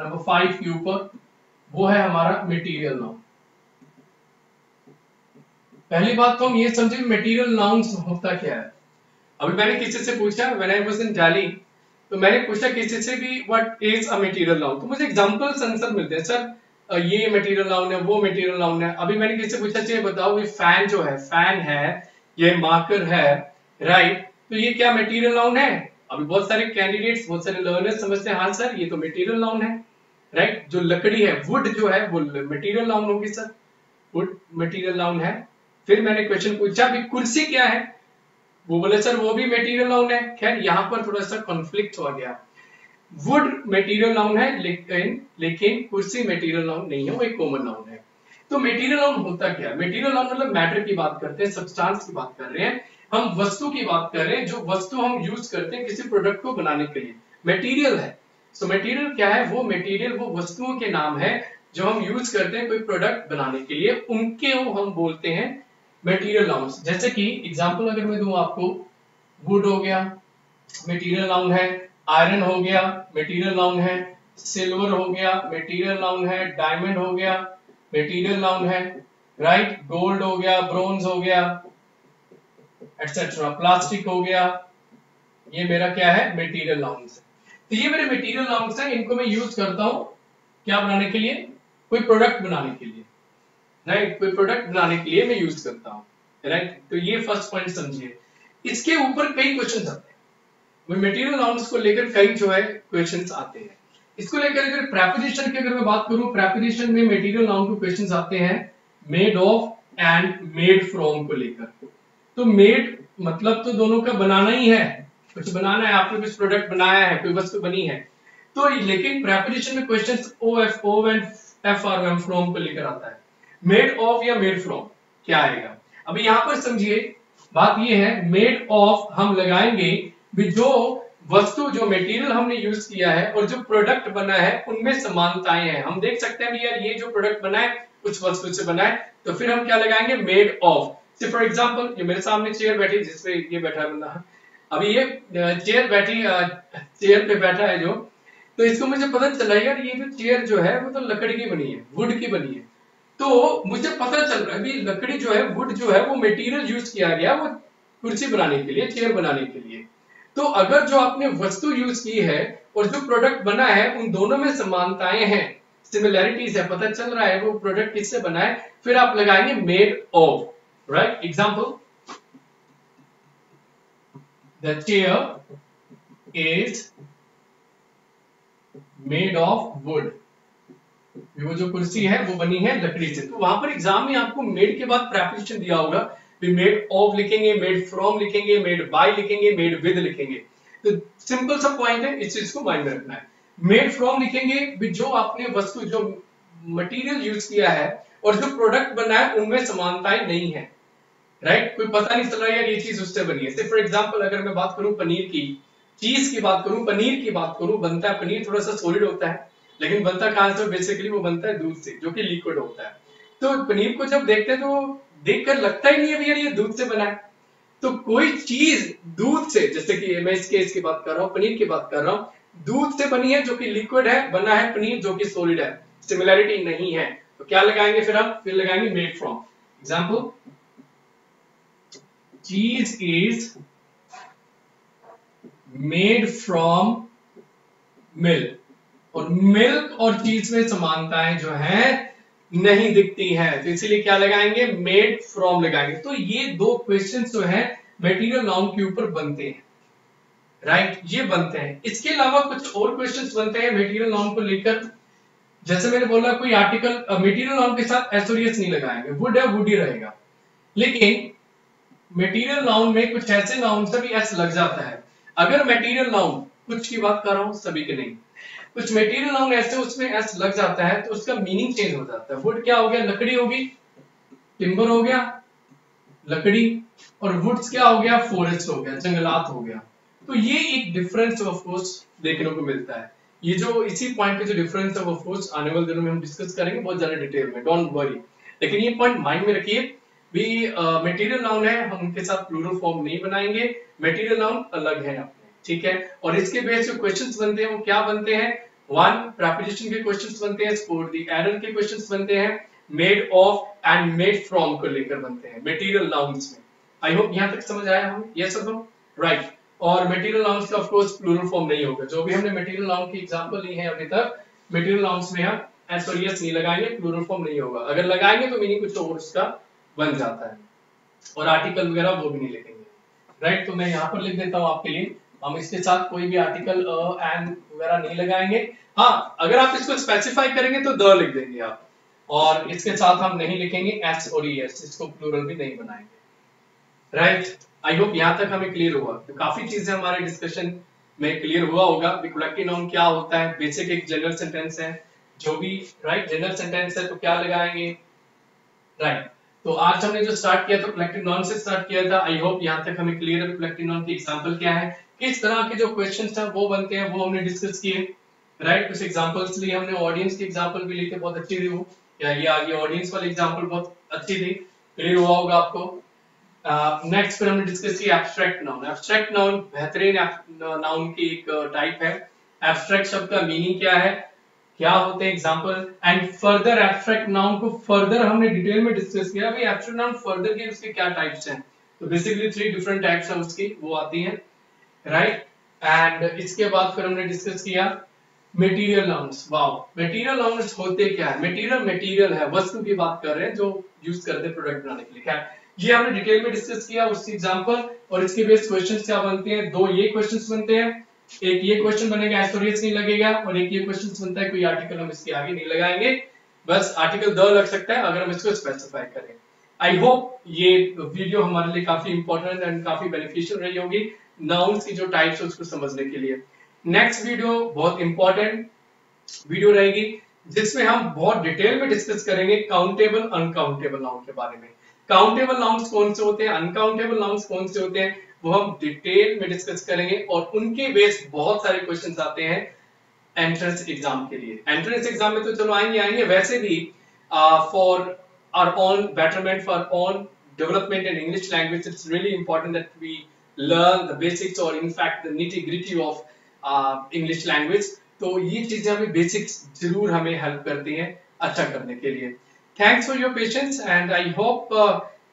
Speaker 2: नंबर फाइव के ऊपर. वो है हमारा मटेरियल नाउन पहली बात तो हम ये समझे मटेरियल नाउन होता क्या है? अभी मैंने किसी से पूछा when I was in Delhi तो मैंने पूछा किसी से भी what is a material noun तो मुझे एग्जांपल्स आंसर मिलते हैं। सर ये मटेरियल नाउन है, वो मटेरियल नाउन है। अभी मैंने किसी से पूछा चाहिए बताओ, ये फ़ैन जो है फ़ैन है, ये मार्कर है राइट तो ये क्या मटेरियल नाउन है? अभी बहुत सारे कैंडिडेट्स बहुत सारे लर्नर्स समझते हैं हाँ सर ये तो मटेरियल नाउन है राइट जो लकड़ी है वुड जो है, वो मटेरियल नाउन होगी सर वुड मटेरियल नाउन है। फिर मैंने क्वेश्चन पूछा भी कुर्सी क्या है? वो बोले सर वो भी मटेरियल नाउन है। खैर यहाँ पर थोड़ा सा कॉन्फ्लिक्ट हो गया। वुड मटेरियल नाउन है लेकिन लेकिन कुर्सी मटेरियल नाउन नहीं है वो एक कॉमन नाउन है। तो मटेरियल नाउन होता क्या? मटेरियल नाउन मतलब मैटर की बात करते हैं सब्सटेंस की बात कर रहे हैं। हम वस्तु की बात कर रहे हैं जो वस्तु हम यूज़ करते हैं किसी प्रोडक्ट को बनाने के लिए। मेटीरियल है। सो so, मटेरियल क्या है? वो मटेरियल वो वस्तुओं के नाम है जो हम यूज़ करते हैं कोई प्रोडक्ट बनाने के लिए। उनके हम बोलते हैं मटेरियल नाउन्स जैसे कि एग्जांपल अगर मैं दूँ आपको वुड हो गया मटेरियल नाउन है आयरन हो गया मटेरियल नाउन है सिल्वर हो गया मटेरियल नाउन है डायमंड हो गया मटेरियल नाउन है राइट गोल्ड हो गया ब्रोंज हो गया एटसेट्रा प्लास्टिक हो गया, ये मेरा क्या है? मटेरियल है। तो ये मेरे मटेरियल नाउन्स हैं, इनको मैं यूज़ करता हूँ क्या बनाने के लिए? कोई प्रोडक्ट बनाने के लिए। राइट कोई प्रोडक्ट बनाने के लिए मैं यूज़ करता हूँ। राइट तो ये फ़र्स्ट पॉइंट समझिए। इसके ऊपर कई क्वेश्चन आते हैं। मटेरियल नाउन्स को लेकर कई जो है क्वेश्चन आते हैं। इसको लेकर अगर प्रेपोजिशन की अगर मैं बात करूँ प्रेपोजिशन में मटेरियल नाउन के क्वेश्चंस आते हैं। Made of and made from को लेकर। तो मेड मतलब तो दोनों का बनाना ही है। कुछ बनाना है, आपने कुछ प्रोडक्ट बनाया है, कोई वस्तु बनी है। तो लेकिन प्रेपोजिशन में question O F O and F R M from को लेकर आता है। मेड ऑफ़ या मेड फ्रॉम क्या आएगा? अभी यहाँ पर समझिए, बात ये है मेड ऑफ़ हम लगाएँगे जो वस्तु, जो मटेरियल हमने यूज़ किया है और जो प्रोडक्ट बना है, उनमें समानताएँ हैं। हम देख सकते हैं यार ये जो प्रोडक्ट बना है कुछ वस्तु से बना है तो फिर हम क्या लगाएँगे? मेड ऑफ़ से फॉर एग्जांपल ये मेरे सामने चेयर बैठी, जिसपे ये बैठा है बंदा। अभी ये चेयर बैठी चेयर पे बैठा है जो। तो इसको मुझे पता चला, यार ये जो चेयर जो है, वो तो लकड़ी की बनी है वुड की बनी है। तो मुझे पता चल रहा है कि लकड़ी जो है वुड जो है, वो मटेरियल यूज़ किया गया वो कुर्सी बनाने के लिए चेयर बनाने के लिए। तो अगर जो आपने वस्तु यूज़ की है, और जो प्रोडक्ट बना है, उन दोनों में समानताएँ हैं सिमिलैरिटीज है, पता चल रहा है वो प्रोडक्ट किससे बना है, फिर आप लगाएँगे made of right example the chair is made of wood वो जो कुर्सी है, वो बनी है लकड़ी से। तो वहाँ पर एग्ज़ाम में आपको मेड के बाद प्रेपोजिशन दिया होगा मेड ऑफ़ लिखेंगे मेड फ्रॉम लिखेंगे मेड बाय लिखेंगे मेड विद लिखेंगे। तो सिंपल सा पॉइंट है, इस चीज़ को माइंड में रखना है। मेड फ्रॉम लिखेंगे जो आपने वस्तु, जो मटेरियल यूज़ किया है और जो प्रोडक्ट बना है, उनमें समानताएँ नहीं है। Right right? कोई पता नहीं चल रहा यार ये चीज़ उससे बनी है। फॉर एग्ज़ाम्पल अगर मैं बात करूँ पनीर की, चीज़ की बात करूँ, पनीर की बात करूँ, बनता है पनीर, थोड़ा सा सॉलिड होता है। लेकिन बनता कहाँ से बेसिकली वो बनता है दूध से, जो कि लिक्विड होता है। तो पनीर को जब देखते हैं तो देखकर लगता ही नहीं है भैया ये दूध से बना है। तो कोई चीज़ दूध से, जैसे कि मैं इस केस की बात कर रहा हूँ, पनीर की बात कर रहा हूँ, दूध से बनी है जो कि लिक्विड है, बना है पनीर जो कि सॉलिड है। सिमिलैरिटी नहीं है। तो क्या लगाएँगे फिर हम? फिर लगाएँगे made from example cheese is made from milk और मिल्क और चीज़ में समानताएँ जो है, नहीं दिखती हैं। तो इसीलिए क्या लगाएँगे? मेड फ्रॉम लगाएँगे। तो ये दो क्वेश्चन जो है मेटीरियल नाउन के ऊपर बनते हैं। Right right? ये बनते हैं। इसके अलावा कुछ और क्वेश्चंस बनते हैं मेटीरियल नाउन को लेकर। जैसे मैंने बोला, कोई आर्टिकल मेटीरियल नाउन के साथ एसोरियस नहीं लगाएँगे। वुड है वुड ही रहेगा। लेकिन मेटीरियल नाउन में कुछ ऐसे नाउन से भी एस लग जाता है। अगर मेटीरियल नाउन कुछ की बात कर रहा हूँ, सभी के नहीं। कुछ मेटीरियल नाउन ऐसे उसमें एस लग जाता है तो उसका मीनिंग चेंज हो जाता है। वुड क्या हो गया? लकड़ी होगी। टिम्बर हो गया, लकड़ी। और वुड्स क्या हो गया? फॉरेस्ट हो गया, जंगलात हो गया। तो ये एक डिफरेंस ऑफ़ कोर्स देखने को मिलता है। ये जो इसी पॉइंट पे जो डिफरेंस है ऑफ़ कोर्स आने वाले दिनों में हम डिस्कस करेंगे, बहुत ज़्यादा डिटेल में डोंट वरी लेकिन ये पॉइंट माइंड में रखिए, भी मटेरियल नाउन है हम उनके साथ प्लूरल फॉर्म नहीं बनाएँगे। मटेरियल नाउन अलग है अपने। ठीक है? और इसके बेस जो क्वेश्चंस बनते हैं, वो क्या बनते हैं? वन प्रपोजिशन के क्वेश्चंस बनते हैं स्पोर्ट दी एरर के क्वेश्चंस बनते हैं made of and made from को लेकर बनते हैं मटेरियल नाउन्स में। आई होप यहाँ तक समझ आया हम यस सब हम राइट और मटेरियल नाउन्स का ऑफ़ कोर्स प्लूरल फॉर्म नहीं होगा। जो भी हमने मटेरियल नाउन की एग्जांपल ली है अभी तक मटेरियल नाउन्स में हम एस और यस नहीं लगाएँगे प्लूरल फॉर्म नहीं होगा। अगर लगाएँगे तो मीनिंग कुछ और उसका बन जाता है। और आर्टिकल वगैरह वो भी नहीं लिखेंगे। राइट तो मैं यहाँ पर लिख देता हूँ आपके लिए। हम इसके साथ कोई भी आर्टिकल एंड वगैरह नहीं लगाएँगे। हाँ अगर आप इसको स्पेसिफाई करेंगे तो द लिख देंगे आप। और इसके साथ हम नहीं लिखेंगे एस और ई एस इसको प्लूरल भी नहीं बनाएँगे। राइट आई होप यहाँ तक हमें क्लियर हुआ। तो काफ़ी चीज़ें हमारे डिस्कशन में क्लियर हुआ होगा कलेक्टिव नाउन क्या होता है। बेसिक एक जनरल सेंटेंस है। जो भी राइट जनरल सेंटेंस है तो क्या लगाएँगे? राइट तो आज हमने जो स्टार्ट किया तो कलेक्टिव नॉन से स्टार्ट किया था। आई होप यहाँ तक हमें क्लियर है कलेक्टिव नॉन की एग्जांपल क्या है। किस तरह के जो क्वेश्चन हैं, वो बनते हैं, वो हमने डिस्कस किए राइट कुछ एग्जांपल्स लिए हमने ऑडियंस की एग्जांपल भी ली थी, बहुत अच्छी थी वो। या ये आगे ऑडियंस वाली एग्जांपल बहुत अच्छी थी क्लियर हुआ होगा आपको। नेक्स्ट फिर हमने डिस्कस किया एब्स्ट्रैक्ट नाउन एब्स्ट्रैक्ट नाउन बेहतरीन नाउन की एक टाइप है। एब्स्ट्रैक्ट शब्द का मीनिंग क्या है? क्या होते हैं example and further abstract noun को फर्दर हमने डिटेल में डिस्कस किया। भाई एब्स्ट्रैक्ट नाउन फर्दर के उसके क्या टाइप्स हैं? तो बेसिकली थ्री डिफरेंट टाइप्स हैं उसकी, वो आती हैं। राइट एंड इसके बाद फिर हमने डिस्कस किया material nouns wow material nouns होते क्या है? मटेरियल मटेरियल है. वस्तु की बात कर रहे हैं जो यूज़ करते हैं प्रोडक्ट बनाने के लिए. क्या ये हमने डिटेल में डिस्कस किया उसकी एग्जांपल और इसके बेस क्वेश्चंस क्या बनते हैं? दो ये क्वेश्चंस बनते हैं. एक ये क्वेश्चन बनेगा एस्टोरियस नहीं लगेगा और एक ये क्वेश्चन बनता है, कोई आर्टिकल हम इसके आगे नहीं लगाएँगे. बस आर्टिकल द लग सकता है अगर हम इसको स्पेसिफाई करें. आई होप ये वीडियो हमारे लिए काफ़ी इंपॉर्टेंट एंड काफ़ी बेनिफिशियल रही होगी. नाउन्स की जो टाइप्स है उसको समझने के लिए। नेक्स्ट वीडियो बहुत इंपॉर्टेंट वीडियो रहेगी जिसमें हम बहुत डिटेल में डिस्कस करेंगे काउंटेबल अनकाउंटेबल नाउन के बारे में। काउंटेबल नाउन्स कौन से होते हैं? अनकाउंटेबल नाउन्स कौन से होते हैं? वो हम डिटेल में डिस्कस करेंगे और उनके बेस बहुत सारे क्वेश्चंस आते हैं एंट्रेंस एग्ज़ाम के लिए। एंट्रेंस एग्ज़ाम में तो चलो आएँगे आएँगे। वैसे भी for our own betterment for own development in English language, it's really important that we learn the basics or in fact the gritty of uh, English तो ये चीज़ें हमें बेसिक्स ज़रूर हमें हेल्प करती हैं अच्छा करने के लिए। Thanks for your patience and I hope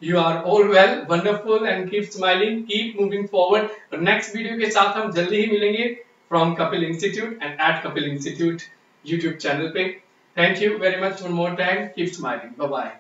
Speaker 2: you are all well wonderful and keep smiling keep moving forward और नेक्स्ट वीडियो के साथ हम जल्दी ही मिलेंगे from Kapil institute and at Kapil institute YouTube channel पे। Thank you very much one more time keep smiling bye bye